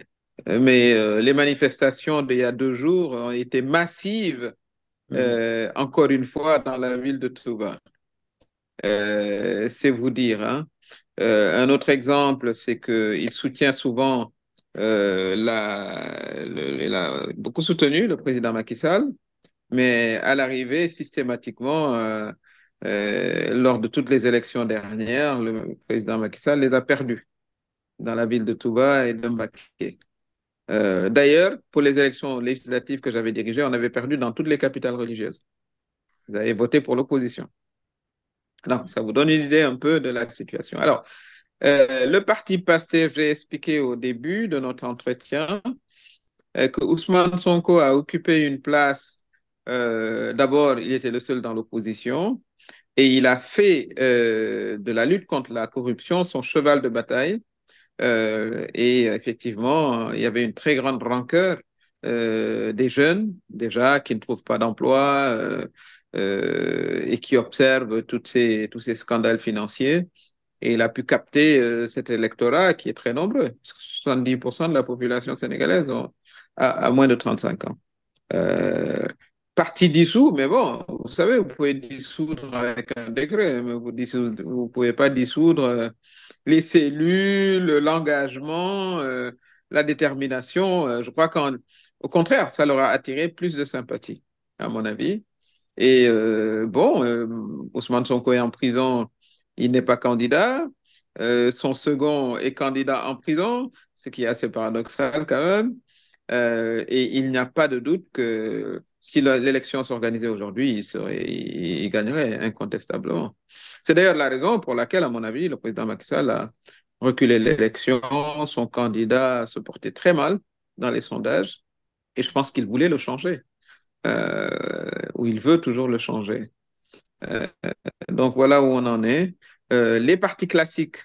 mais euh, les manifestations d'il y a deux jours ont été massives, mmh. encore une fois, dans la ville de Touba. C'est vous dire, hein. Euh, un autre exemple, c'est qu'il soutient souvent, euh, il a beaucoup soutenu le président Macky Sall, mais à l'arrivée, systématiquement, euh, lors de toutes les élections dernières, le président Macky Sall les a perdus dans la ville de Touba et de Mbaké. Euh, D'ailleurs, pour les élections législatives que j'avais dirigées, on avait perdu dans toutes les capitales religieuses. Vous avez voté pour l'opposition. Donc, ça vous donne une idée un peu de la situation. Alors, euh, le parti passé, j'ai expliqué au début de notre entretien euh, que Ousmane Sonko a occupé une place. Euh, D'abord, il était le seul dans l'opposition et il a fait de la lutte contre la corruption son cheval de bataille. Et effectivement, il y avait une très grande rancœur des jeunes, déjà, qui ne trouvent pas d'emploi et qui observent toutes ces, tous ces scandales financiers. Et il a pu capter euh, cet électorat qui est très nombreux. 70% de la population sénégalaise ont, a, moins de 35 ans. Euh, parti dissous, mais bon, vous savez, vous pouvez dissoudre avec un décret, mais vous ne vous pouvez pas dissoudre les cellules, l'engagement, euh, la détermination. Euh, je crois qu'au contraire, ça leur a attiré plus de sympathie, à mon avis. Et euh, bon, euh, Ousmane Sonko est en prison, il n'est pas candidat. Euh, son second est candidat en prison, ce qui est assez paradoxal quand même. Euh, et il n'y a pas de doute que si l'élection s'organisait aujourd'hui, il, gagnerait incontestablement. C'est d'ailleurs la raison pour laquelle, à mon avis, le président Macky Sall a reculé l'élection. Son candidat se portait très mal dans les sondages et je pense qu'il voulait le changer, euh, ou il veut toujours le changer. Euh, donc voilà où on en est. Euh, les partis classiques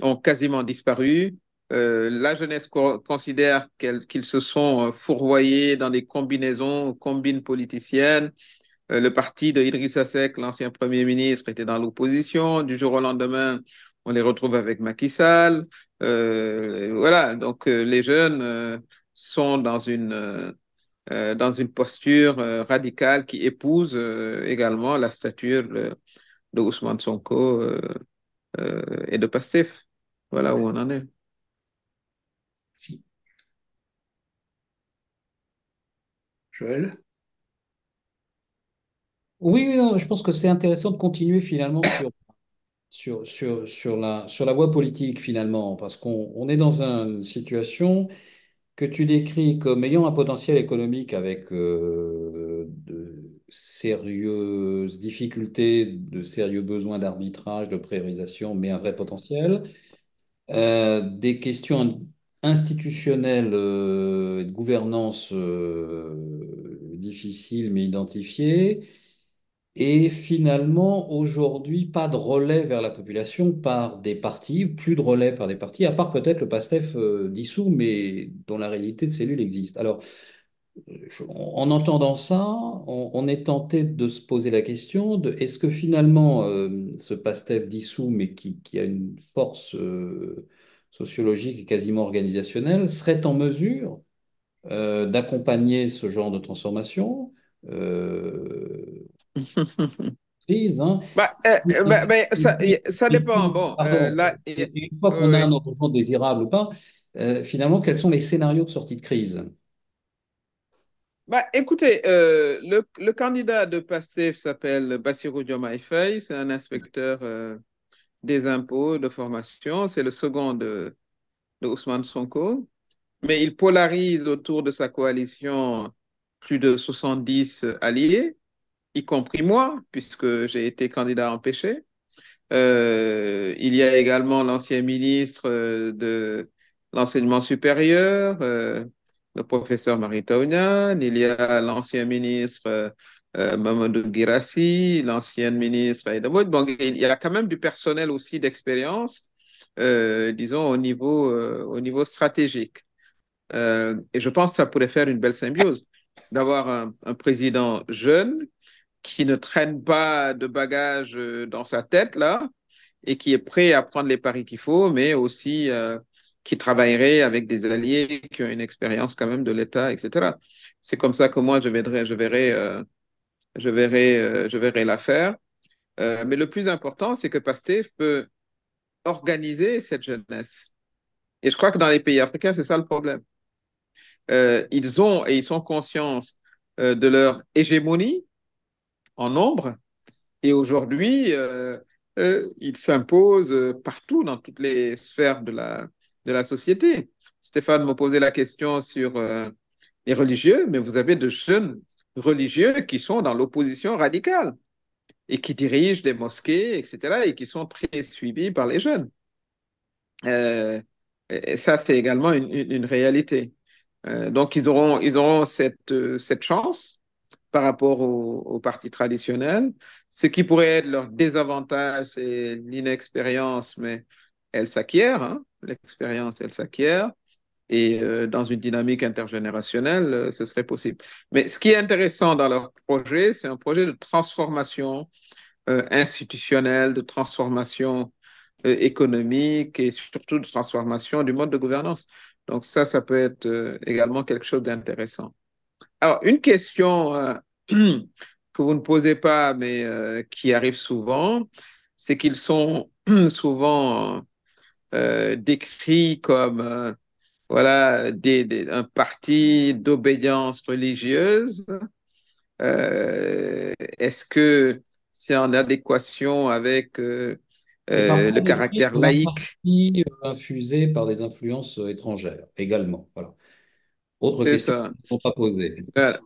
ont quasiment disparu. Euh, la jeunesse co considère qu'ils qu se sont fourvoyés dans des combinaisons, combines politiciennes. Le parti de Idrissa Seck, l'ancien Premier ministre, était dans l'opposition. Du jour au lendemain, on les retrouve avec Macky Sall. Voilà, donc les jeunes sont dans une, dans une posture radicale qui épouse également la stature de, de Ousmane Sonko et de Pastef. Voilà où on en est. Joël? Oui, je pense que c'est intéressant de continuer finalement sur, sur, sur, sur, la, sur la voie politique finalement, parce qu'on on est dans une situation que tu décris comme ayant un potentiel économique avec euh, de sérieuses difficultés, de sérieux besoins d'arbitrage, de priorisation, mais un vrai potentiel. Euh, des questions institutionnelles euh, de gouvernance euh, difficiles mais identifiées. Et finalement, aujourd'hui, pas de relais vers la population par des partis, plus de relais par des partis, à part peut-être le PASTEF euh, dissous, mais dont la réalité de cellule existe. Alors, en entendant ça, on, est tenté de se poser la question est-ce que finalement, euh, ce PASTEF dissous, mais qui, a une force euh, sociologique et quasiment organisationnelle, serait en mesure d'accompagner ce genre de transformation prise, hein. bah, euh, bah, bah, ça, ça, dépend. Bon, euh, là, une fois qu'on a un horizon désirable ou pas, euh, finalement, quels sont les scénarios de sortie de crise? Bah, écoutez, euh, le, le, candidat de PASTEF s'appelle Bassirou Diomaye Faye, c'est un inspecteur euh, des impôts de formation, c'est le second de, de Ousmane Sonko, mais il polarise autour de sa coalition plus de 70 alliés, y compris moi, puisque j'ai été candidat empêché. Euh, il y a également l'ancien ministre de l'enseignement supérieur, euh, le professeur Maritaunian, il y a l'ancien ministre euh, Mamadou Girassi, l'ancienne ministre Aïda Bon, il y a quand même du personnel aussi d'expérience, euh, disons, au niveau, euh, au niveau stratégique. Euh, et je pense que ça pourrait faire une belle symbiose d'avoir un, président jeune qui ne traîne pas de bagages euh, dans sa tête, là, et qui est prêt à prendre les paris qu'il faut, mais aussi euh, qui travaillerait avec des alliés qui ont une expérience quand même de l'État, etc. C'est comme ça que moi, je verrai, je verrai, euh, je verrai, euh, je verrai l'affaire. Mais le plus important, c'est que Pastef peut organiser cette jeunesse. Et je crois que dans les pays africains, c'est ça le problème. Ils ont et ils sont conscients de leur hégémonie en nombre, Et aujourd'hui, euh, euh, il s'impose partout dans toutes les sphères de la, de la société. Stéphane me posait la question sur euh, les religieux, mais vous avez de jeunes religieux qui sont dans l'opposition radicale et qui dirigent des mosquées, etc., et qui sont très suivis par les jeunes. Euh, et ça, c'est également une, une réalité. Euh, donc, ils auront, ils auront cette, cette chance par rapport aux au partis traditionnels. Ce qui pourrait être leur désavantage, c'est l'inexpérience, mais elle s'acquiert, hein. l'expérience, elle s'acquiert. Et euh, dans une dynamique intergénérationnelle, euh, ce serait possible. Mais ce qui est intéressant dans leur projet, c'est un projet de transformation euh, institutionnelle, de transformation économique et surtout de transformation du mode de gouvernance. Donc ça, ça peut être également quelque chose d'intéressant. Alors, une question euh, que vous ne posez pas, mais euh, qui arrive souvent, c'est qu'ils sont souvent euh, décrits comme voilà, des, des, un parti d'obédience religieuse. Est-ce que c'est en adéquation avec euh, le caractère laïque? Parti infusé par des influences étrangères également. Voilà. Autre question ne sont pas posées. Voilà,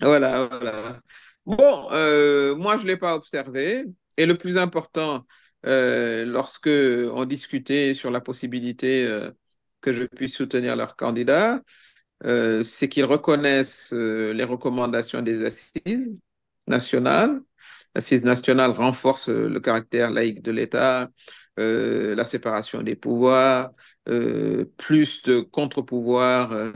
voilà. voilà. Bon, euh, moi, je ne l'ai pas observé. Et le plus important, euh, lorsque on discutait sur la possibilité euh, que je puisse soutenir leur candidat, euh, c'est qu'ils reconnaissent euh, les recommandations des assises nationales. L'assise nationale renforce euh, le caractère laïque de l'État, euh, la séparation des pouvoirs, euh, plus de contre-pouvoirs euh,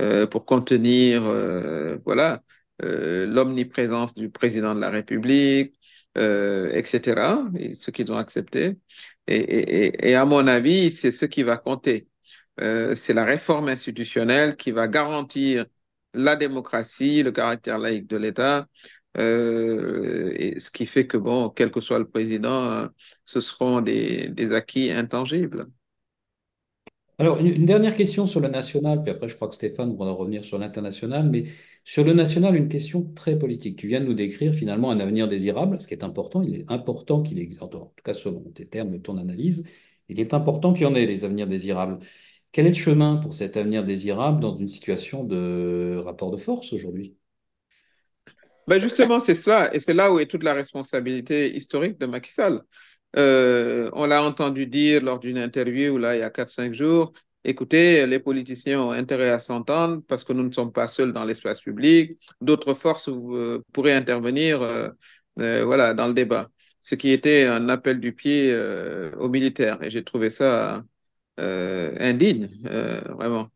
euh, pour contenir euh, voilà, euh, l'omniprésence du président de la République, euh, etc., et ce qu'ils ont accepté. Et, à mon avis, c'est ce qui va compter. Euh, c'est la réforme institutionnelle qui va garantir la démocratie, le caractère laïque de l'État, euh, et ce qui fait que, bon, quel que soit le président, euh, ce seront des acquis intangibles. Alors, une, dernière question sur le national, puis après, je crois que Stéphane va revenir sur l'international, mais sur le national, une question très politique. Tu viens de nous décrire finalement un avenir désirable, ce qui est important. Il est important qu'il existe, en tout cas selon tes termes et ton analyse, il est important qu'il y en ait des avenirs désirables. Quel est le chemin pour cet avenir désirable dans une situation de rapport de force aujourd'hui? Ben justement, c'est cela, et c'est là où est toute la responsabilité historique de Macky Sall. Euh, on l'a entendu dire lors d'une interview là, il y a quatre cinq jours, écoutez, les politiciens ont intérêt à s'entendre parce que nous ne sommes pas seuls dans l'espace public, d'autres forces euh, pourraient intervenir euh, voilà, dans le débat, ce qui était un appel du pied aux militaires, et j'ai trouvé ça indigne, vraiment,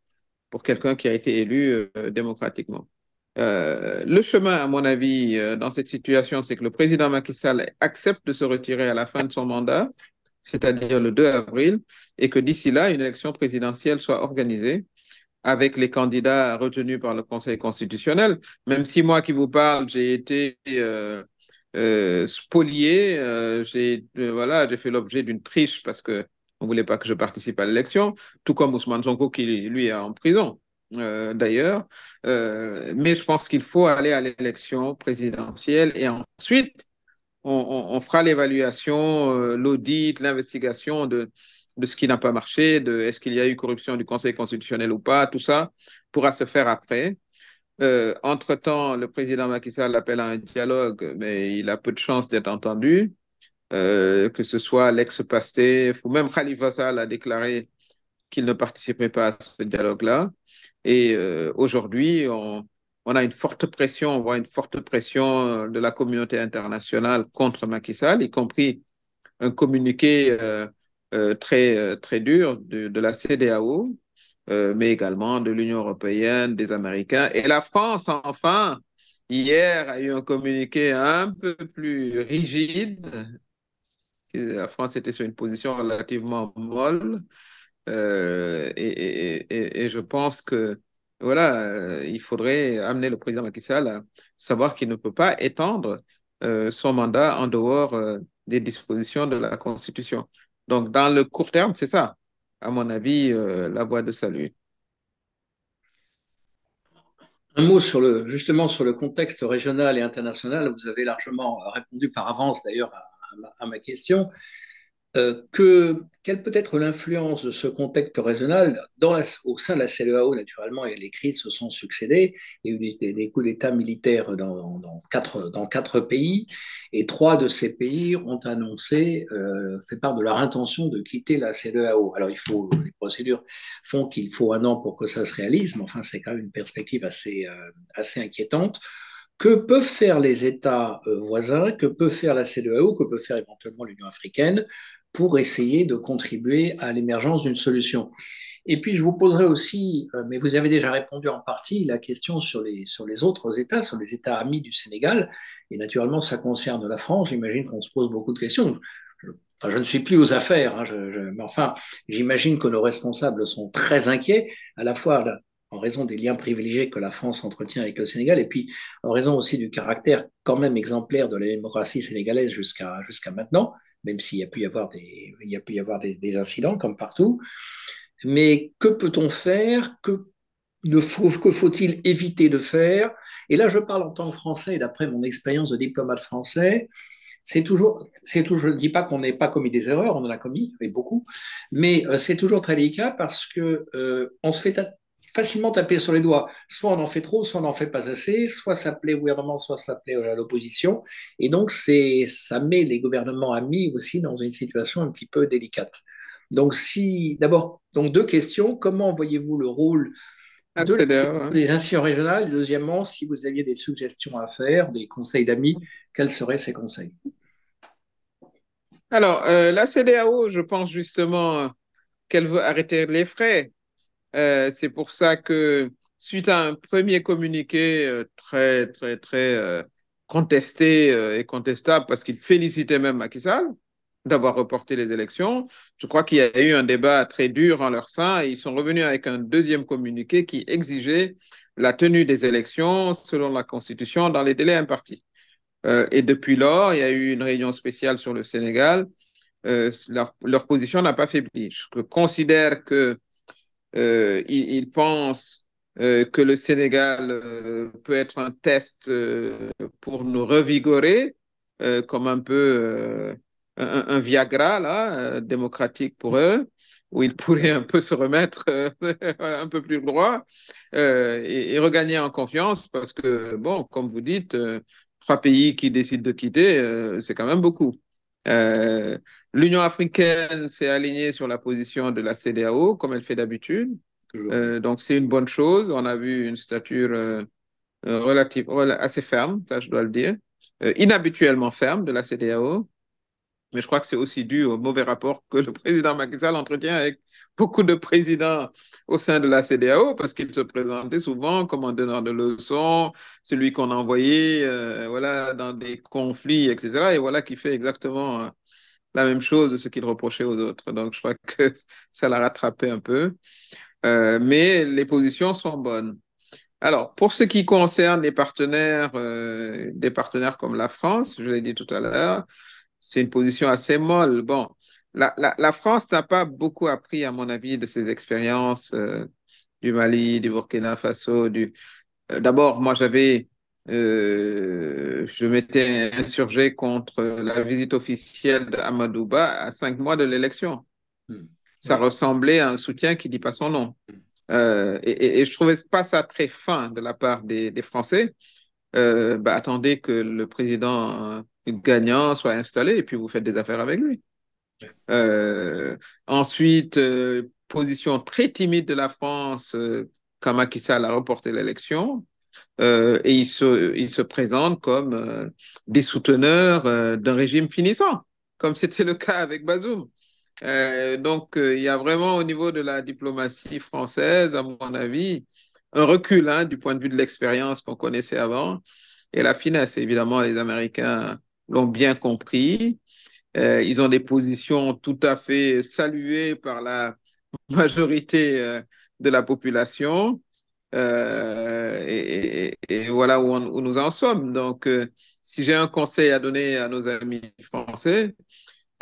pour quelqu'un qui a été élu démocratiquement. Euh, le chemin, à mon avis, euh, dans cette situation, c'est que le président Macky Sall accepte de se retirer à la fin de son mandat, c'est-à-dire le 2 avril, et que d'ici là, une élection présidentielle soit organisée avec les candidats retenus par le Conseil constitutionnel. Même si moi qui vous parle, j'ai été euh, spolié, j'ai voilà, fait l'objet d'une triche parce que on voulait pas que je participe à l'élection, tout comme Ousmane Sonko qui lui est en prison euh, d'ailleurs. Euh, mais je pense qu'il faut aller à l'élection présidentielle et ensuite, on, fera l'évaluation, euh, l'audit, l'investigation de, ce qui n'a pas marché, de est-ce qu'il y a eu corruption du Conseil constitutionnel ou pas, tout ça pourra se faire après. Entre-temps, le président Macky Sall appelle à un dialogue, mais il a peu de chances d'être entendu, que ce soit l'ex-Pastef ou même Khalifa Sall a déclaré qu'il ne participerait pas à ce dialogue-là. Et euh, aujourd'hui, on, a une forte pression, on voit une forte pression de la communauté internationale contre Macky Sall, y compris un communiqué euh, euh, très, très dur de, de la CDAO, mais également de l'Union européenne, des Américains. Et la France, enfin, hier, a eu un communiqué un peu plus rigide. La France était sur une position relativement molle. Euh, et, je pense que voilà, euh, il faudrait amener le président Macky Sall à savoir qu'il ne peut pas étendre euh, son mandat en dehors des dispositions de la Constitution. Donc, dans le court terme, c'est ça, à mon avis, la voie de salut. Un mot sur le, justement sur le contexte régional et international. Vous avez largement répondu par avance d'ailleurs à, ma question. Euh, que, quelle peut être l'influence de ce contexte régional dans au sein de la CEAO Naturellement, et les crises se sont succédées. Il y a eu des, coups d'État militaires dans, quatre, dans quatre pays, et trois de ces pays ont annoncé, euh, fait part de leur intention de quitter la CEAO. Alors, il faut, les procédures font qu'il faut un an pour que ça se réalise, mais enfin, c'est quand même une perspective assez, euh, assez inquiétante. Que peuvent faire les États voisins, que peut faire la CEDEAO, que peut faire éventuellement l'Union africaine? Pour essayer de contribuer à l'émergence d'une solution Et puis je vous poserai aussi, euh, mais vous avez déjà répondu en partie, la question sur les, sur les autres États, sur les États amis du Sénégal. Et naturellement, ça concerne la France. J'imagine qu'on se pose beaucoup de questions. Enfin, je ne suis plus aux affaires, hein, mais enfin, j'imagine que nos responsables sont très inquiets, à la fois en raison des liens privilégiés que la France entretient avec le Sénégal, et puis en raison aussi du caractère quand même exemplaire de la démocratie sénégalaise jusqu'à jusqu'à maintenant, même s'il y a pu y avoir des, incidents comme partout. Mais que peut-on faire? Que ne faut-il éviter de faire? Et là, je parle en tant que Français, d'après mon expérience de diplomate français, c'est toujours, je ne dis pas qu'on n'ait pas commis des erreurs, on en a commis, et beaucoup, mais euh, c'est toujours très délicat parce que euh, on se fait facilement taper sur les doigts. Soit on en fait trop, soit on n'en fait pas assez, soit ça plaît au gouvernement, soit ça plaît à l'opposition. Et donc, c'est, ça met les gouvernements amis aussi dans une situation un petit peu délicate. Donc, si, d'abord, donc deux questions. Comment voyez-vous le rôle de, hein. des institutions régionales? Deuxièmement, si vous aviez des suggestions à faire, des conseils d'amis, quels seraient ces conseils? Alors, euh, la CDAO, je pense justement qu'elle veut arrêter les frais. Euh, c'est pour ça que, suite à un premier communiqué euh, très, très, très euh, contesté et contestable, parce qu'il félicitait même Macky Sall d'avoir reporté les élections, je crois qu'il y a eu un débat très dur en leur sein et ils sont revenus avec un deuxième communiqué qui exigeait la tenue des élections selon la Constitution dans les délais impartis. et depuis lors, il y a eu une réunion spéciale sur le Sénégal. Leur, leur, position n'a pas faibli. Je considère que euh, ils, pensent euh, que le Sénégal euh, peut être un test pour nous revigorer, comme un peu un, Viagra là, démocratique pour eux, où ils pourraient un peu se remettre un peu plus droit et, et, regagner en confiance, parce que, bon, comme vous dites, trois pays qui décident de quitter, c'est quand même beaucoup. Euh, L'Union africaine s'est alignée sur la position de la CDAO, comme elle fait d'habitude. Euh, donc, c'est une bonne chose. On a vu une stature euh, relative, assez ferme, ça je dois le dire, inhabituellement ferme de la CDAO. Mais je crois que c'est aussi dû au mauvais rapport que le président Macky Sall entretient avec beaucoup de présidents au sein de la CDAO, parce qu'il se présentait souvent comme un donneur de leçons, celui qu'on a envoyé euh, voilà, dans des conflits, etc. Et voilà qui fait exactement la même chose de ce qu'il reprochait aux autres. Donc, je crois que ça l'a rattrapé un peu. Euh, mais les positions sont bonnes. Alors, pour ce qui concerne les partenaires, euh, des partenaires comme la France, je l'ai dit tout à l'heure, c'est une position assez molle. Bon, la, la, la France n'a pas beaucoup appris, à mon avis, de ses expériences euh, du Mali, du Burkina Faso. Du... Euh, d'abord, moi, j'avais euh, je m'étais insurgé contre la visite officielle d'Amadouba à cinq mois de l'élection. Hmm. Ça ressemblait à un soutien qui ne dit pas son nom. Hmm. Euh, et, et, je trouvais pas ça très fin de la part des, des Français. Bah, attendez que le président gagnant soit installé et puis vous faites des affaires avec lui. Euh, ensuite, euh, position très timide de la France Sall a reporté l'élection. Euh, et ils se, ils se présentent comme euh, des souteneurs euh, d'un régime finissant, comme c'était le cas avec Bazoum. donc, il y a vraiment au niveau de la diplomatie française, à mon avis, un recul hein, du point de vue de l'expérience qu'on connaissait avant. Et la finesse, évidemment, les Américains l'ont bien compris. ils ont des positions tout à fait saluées par la majorité de la population. Euh, et, voilà où, nous en sommes. Donc, euh, si j'ai un conseil à donner à nos amis français,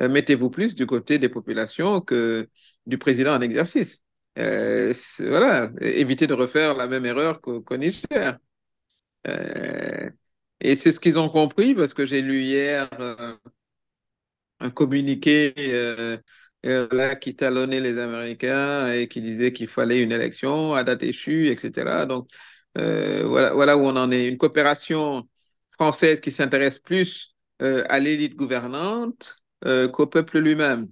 euh, mettez-vous plus du côté des populations que du président en exercice. euh, voilà, éviter de refaire la même erreur qu'au Niger. Euh, et c'est ce qu'ils ont compris parce que j'ai lu hier euh, un communiqué là, qui talonnait les Américains et qui disait qu'il fallait une élection à date échue, etc. Donc voilà, où on en est. Une coopération française qui s'intéresse plus à l'élite gouvernante qu'au peuple lui-même.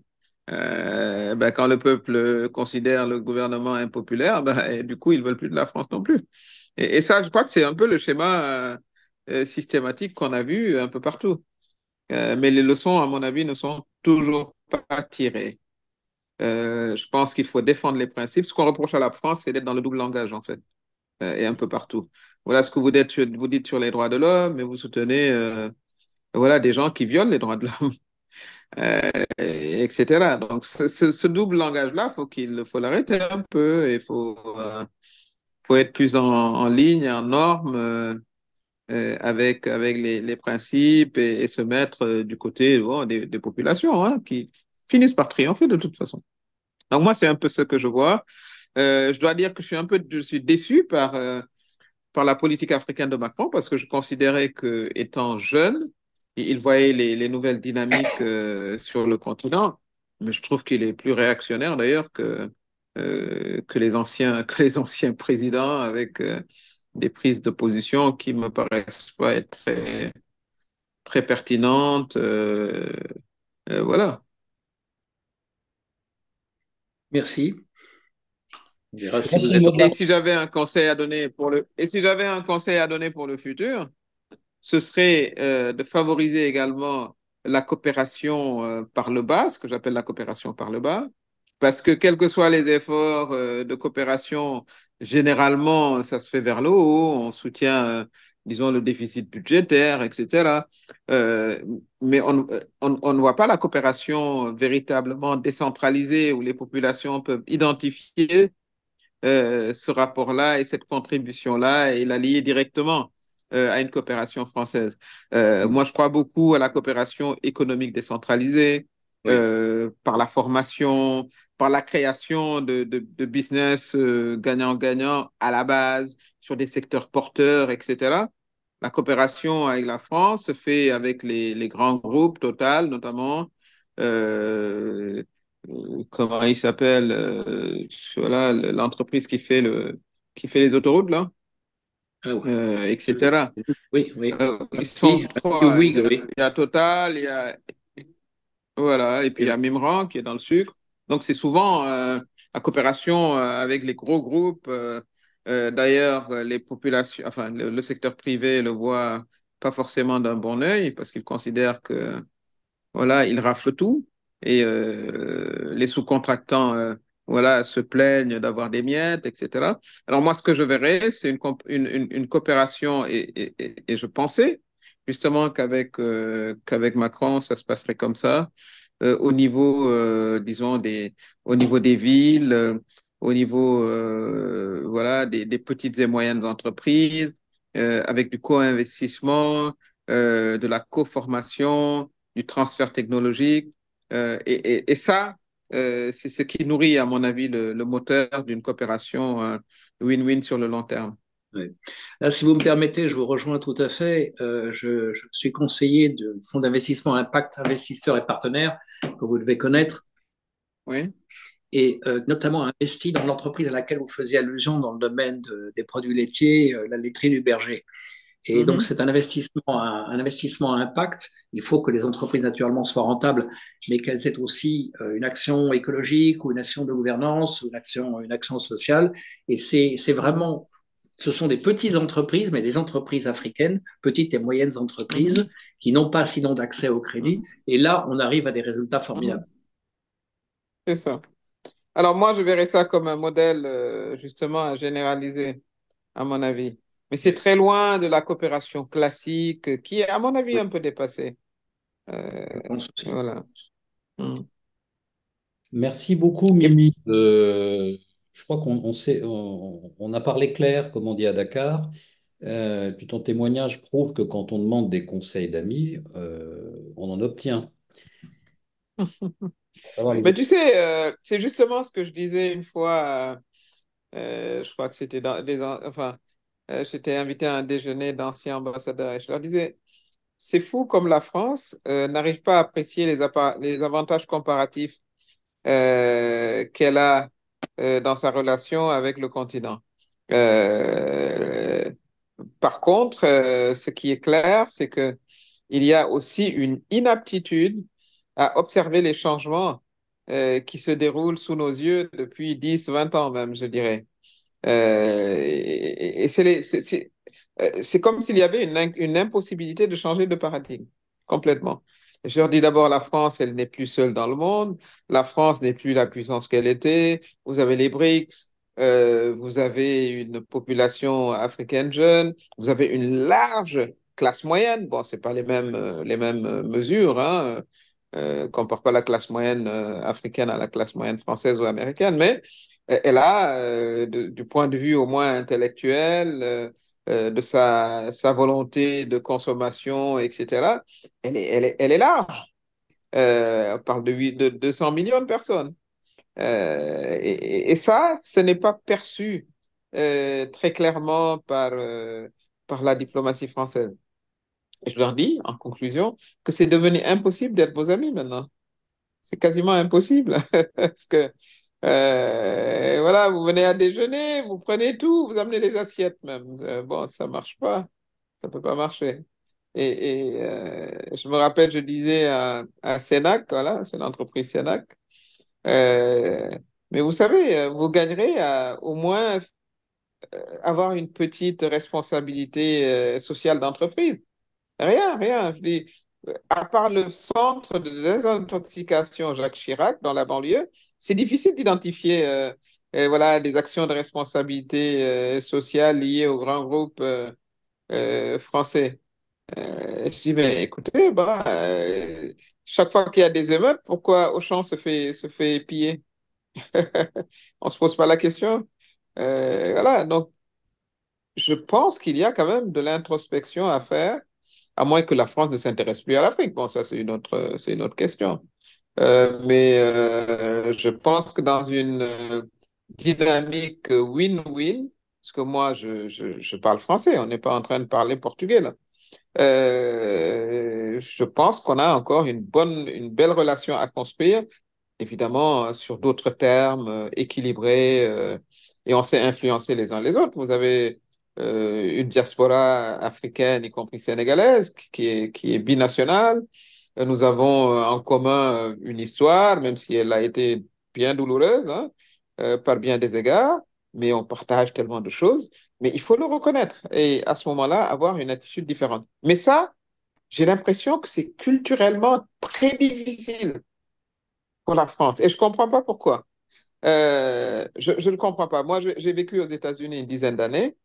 Euh, ben, quand le peuple considère le gouvernement impopulaire, ben, du coup, ils ne veulent plus de la France non plus. Et, ça, je crois que c'est un peu le schéma euh, euh systématique qu'on a vu un peu partout. Euh, mais les leçons, à mon avis, ne sont toujours pas tirées. Euh, je pense qu'il faut défendre les principes. Ce qu'on reproche à la France, c'est d'être dans le double langage, en fait, et un peu partout. Voilà ce que vous dites, sur les droits de l'homme, mais vous soutenez voilà, des gens qui violent les droits de l'homme. Euh, etc. Donc, ce, double langage-là, faut qu'il faut l'arrêter un peu. Il faut, euh, faut être plus en, en ligne, en norme, euh, euh avec, avec les, les principes et, se mettre euh, du côté des, populations hein, qui finissent par triompher de toute façon. Donc, moi, c'est un peu ce que je vois. je dois dire que je suis un peu je suis déçu par, par la politique africaine de Macron parce que je considérais que, étant jeune, il voyait les, les nouvelles dynamiques euh, sur le continent, mais je trouve qu'il est plus réactionnaire d'ailleurs que, euh, que, les anciens, que les anciens présidents avec euh, des prises de position qui me paraissent pas être très, très pertinentes. Euh, euh, voilà. Merci. Si et si j'avais un conseil à donner pour le et si j'avais un conseil à donner pour le futur, ce serait euh, de favoriser également la coopération euh, par le bas, ce que j'appelle la coopération par le bas, parce que quels que soient les efforts euh, de coopération, généralement, ça se fait vers le haut, on soutient, disons, le déficit budgétaire, etc. mais on, on, ne voit pas la coopération véritablement décentralisée où les populations peuvent identifier ce rapport-là et cette contribution-là et la lier directement euh, à une coopération française. Euh. Moi, je crois beaucoup à la coopération économique décentralisée, oui. euh, par la formation, par la création de, de, de business euh, gagnant-gagnant à la base, sur des secteurs porteurs, etc. La coopération avec la France se fait avec les, les grands groupes, Total notamment, euh, comment il s'appelle, voilà, l'entreprise qui fait le, qui fait les autoroutes là. Ah euh, etc. Oui, oui. Euh, ils sont Oui, trois. oui, Il y a- oui. il y a Total, il y a, voilà, et puis il y a Mimran qui est dans le sucre. Donc c'est souvent euh, la coopération euh, avec les gros groupes. euh, euh, d'ailleurs, euh, les populations, enfin le, le secteur privé le voit pas forcément d'un bon œil parce qu'il considère que voilà, il rafle tout et euh, les sous-contractants euh, voilà, se plaignent d'avoir des miettes, etc. Alors moi, ce que je verrais, c'est une, une, une, une, coopération et, et, et, je pensais justement qu'avec euh, qu'avec Macron, ça se passerait comme ça euh, au niveau, euh, disons, des, au niveau des villes, au niveau voilà, des, petites et moyennes entreprises, avec du co-investissement, de la co-formation, du transfert technologique. et, et, ça, c'est ce qui nourrit, à mon avis, le, moteur d'une coopération win-win sur le long terme. Là, si vous me permettez, je vous rejoins tout à fait. Euh, je, je, suis conseiller du fonds d'investissement Impact Investisseurs et Partenaires, que vous devez connaître. Oui. Et euh, notamment investi dans l'entreprise à laquelle vous faisiez allusion dans le domaine de, des produits laitiers, la laiterie du berger. Et -hmm. donc, c'est un investissement, un, un, investissement à impact. Il faut que les entreprises, naturellement, soient rentables, mais qu'elles aient aussi euh, une action écologique ou une action de gouvernance ou une action, une action sociale. Et c'est vraiment, ce sont des petites entreprises, mais des entreprises africaines, petites et moyennes entreprises, -hmm. qui n'ont pas sinon d'accès au crédit. Et là, on arrive à des résultats formidables. C'est ça. Alors, moi, je verrais ça comme un modèle, euh, justement, à généraliser, à mon avis. Mais c'est très loin de la coopération classique qui est, à mon avis, un peu dépassée. Euh, voilà. Mmh. Merci beaucoup, Mimi. Euh, je crois qu'on on sait, on, on, a parlé clair, comme on dit à Dakar. Euh, puis ton témoignage prouve que quand on demande des conseils d'amis, on en obtient. Ça va, les... Mais tu sais, euh, c'est justement ce que je disais une fois, euh, je crois que c'était dans des, enfin, euh, j'étais invité à un déjeuner d'anciens ambassadeurs et je leur disais, c'est fou comme la France n'arrive pas à apprécier les, les avantages comparatifs qu'elle a dans sa relation avec le continent. par contre, ce qui est clair, c'est que il y a aussi une inaptitude à observer les changements euh, qui se déroulent sous nos yeux depuis 10, 20 ans même, je dirais. Euh, et, euh, c'est comme s'il y avait une, impossibilité de changer de paradigme complètement. Je leur dis d'abord, la France, elle n'est plus seule dans le monde. La France n'est plus la puissance qu'elle était. Vous avez les BRICS, euh, vous avez une population africaine jeune, vous avez une large classe moyenne. Bon, c'est pas les mêmes, euh, les mêmes euh, mesures, hein. Euh, compare pas la classe moyenne africaine à la classe moyenne française ou américaine, mais elle a, du point de vue au moins intellectuel, de sa, sa volonté de consommation, etc., elle est, elle est, elle est large. on parle de, de 200 millions de personnes. Et, et, ça, ce n'est pas perçu très clairement par, par la diplomatie française je leur dis, en conclusion, que c'est devenu impossible d'être vos amis maintenant. C'est quasiment impossible. Parce que, euh, voilà, vous venez à déjeuner, vous prenez tout, vous amenez les assiettes même. Euh, bon, ça marche pas. Ça peut pas marcher. Et, euh, je me rappelle, je disais à, à Sénac, voilà, c'est l'entreprise Sénac, mais vous savez, vous gagnerez au moins avoir une petite responsabilité sociale d'entreprise. Rien, rien. Je à part le centre de désintoxication Jacques Chirac dans la banlieue, c'est difficile d'identifier euh, euh, voilà, des actions de responsabilité euh, sociale liées aux grands groupes français. je dis, mais écoutez, bah, chaque fois qu'il y a des émeutes, pourquoi Auchan se fait, se fait piller? On ne se pose pas la question. voilà, donc je pense qu'il y a quand même de l'introspection à faire à moins que la France ne s'intéresse plus à l'Afrique. Bon, ça, c'est une autre, c'est une autre question. Euh, mais euh, je pense que dans une euh, dynamique win-win, parce que moi, je, parle français, on n'est pas en train de parler portugais je pense qu'on a encore une bonne, une belle relation à construire, évidemment sur d'autres termes équilibrés, et on s'est influencé les uns les autres. Vous avez une diaspora africaine, y compris sénégalaise, qui est binationale. Euh, nous avons euh, en commun une histoire, même si elle a été bien douloureuse, hein, par bien des égards, mais on partage tellement de choses. Mais il faut le reconnaître et à ce moment-là, avoir une attitude différente. Mais ça, j'ai l'impression que c'est culturellement très difficile pour la France. Et je ne comprends pas pourquoi. je ne comprends pas. Moi, j'ai vécu aux États-Unis une dizaine d'années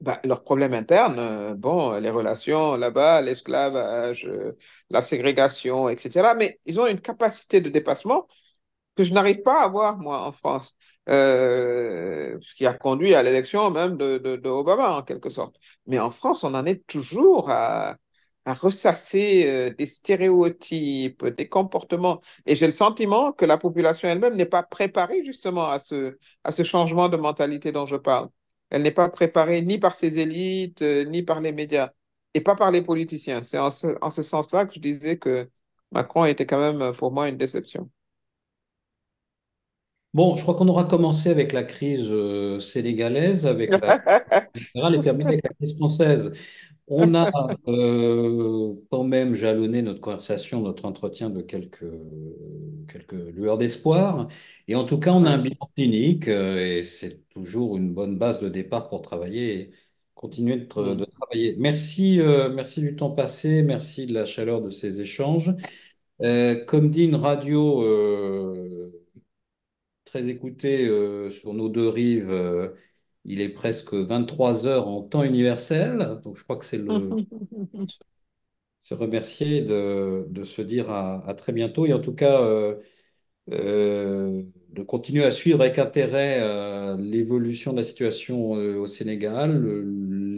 bah, leurs problèmes internes, euh, bon, les relations là-bas, l'esclavage, euh, la ségrégation, etc. Mais ils ont une capacité de dépassement que je n'arrive pas à avoir, moi, en France. Euh, ce qui a conduit à l'élection même de, de, Obama, en quelque sorte. Mais en France, on en est toujours à, à ressasser des stéréotypes, des comportements. Et j'ai le sentiment que la population elle-même n'est pas préparée justement à ce, à ce changement de mentalité dont je parle. Elle n'est pas préparée ni par ses élites, euh, ni par les médias, et pas par les politiciens. C'est en ce, sens-là que je disais que Macron était quand même pour moi une déception. Bon, je crois qu'on aura commencé avec la crise euh, sénégalaise, avec la et terminé avec la crise française. On a euh, quand même jalonné notre conversation, notre entretien de quelques, quelques lueurs d'espoir. Et en tout cas, on a un bilan clinique euh, et c'est toujours une bonne base de départ pour travailler et continuer de, travailler. Merci, euh, merci du temps passé, merci de la chaleur de ces échanges. comme dit une radio très écoutée sur nos deux rives, il est presque 23 heures en temps universel, donc je crois que c'est le se remercier de, de, se dire à, très bientôt. Et en tout cas euh, euh, de continuer à suivre avec intérêt euh, l'évolution de la situation au Sénégal,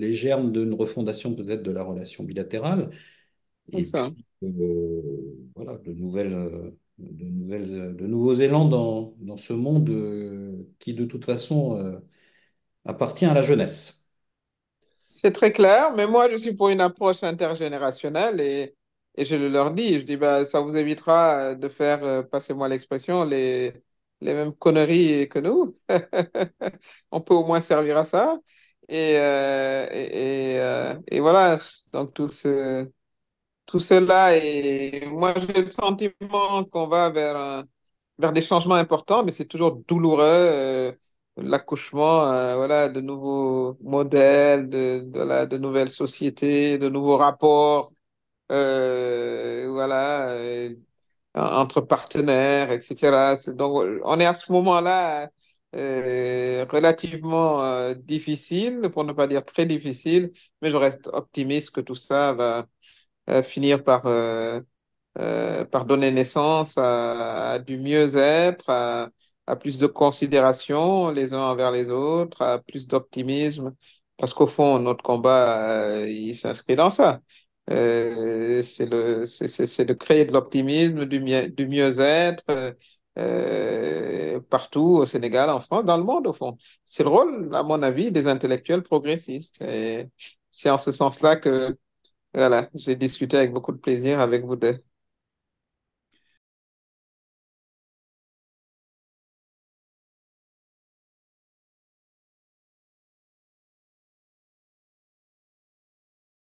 les germes d'une refondation peut-être de la relation bilatérale. Et puis, voilà, de nouvelles de, nouvelles, de nouveaux élans dans, dans ce monde qui, de toute façon, appartient à la jeunesse. C'est très clair, mais moi, je suis pour une approche intergénérationnelle et, et je le leur dis. Je dis, bah, ça vous évitera de faire, euh, passez-moi l'expression, les, les mêmes conneries que nous. On peut au moins servir à ça. Et, euh, et, et, euh, voilà, donc tout, ce, tout cela, et moi j'ai le sentiment qu'on va vers, vers des changements importants, mais c'est toujours douloureux. L'accouchement, euh, voilà, de nouveaux modèles, de, de, de nouvelles sociétés, de nouveaux rapports, euh, voilà, euh, entre partenaires, etc. Donc, on est à ce moment-là relativement difficile, pour ne pas dire très difficile, mais je reste optimiste que tout ça va finir par, par donner naissance à, à du mieux-être, à, à plus de considération les uns envers les autres, à plus d'optimisme, parce qu'au fond, notre combat, euh, il s'inscrit dans ça. Euh, c'est de créer de l'optimisme, du, du mieux-être euh, partout au Sénégal, en France, dans le monde, au fond. C'est le rôle, à mon avis, des intellectuels progressistes. Et c'est en ce sens-là que voilà, j'ai discuté avec beaucoup de plaisir avec vous deux.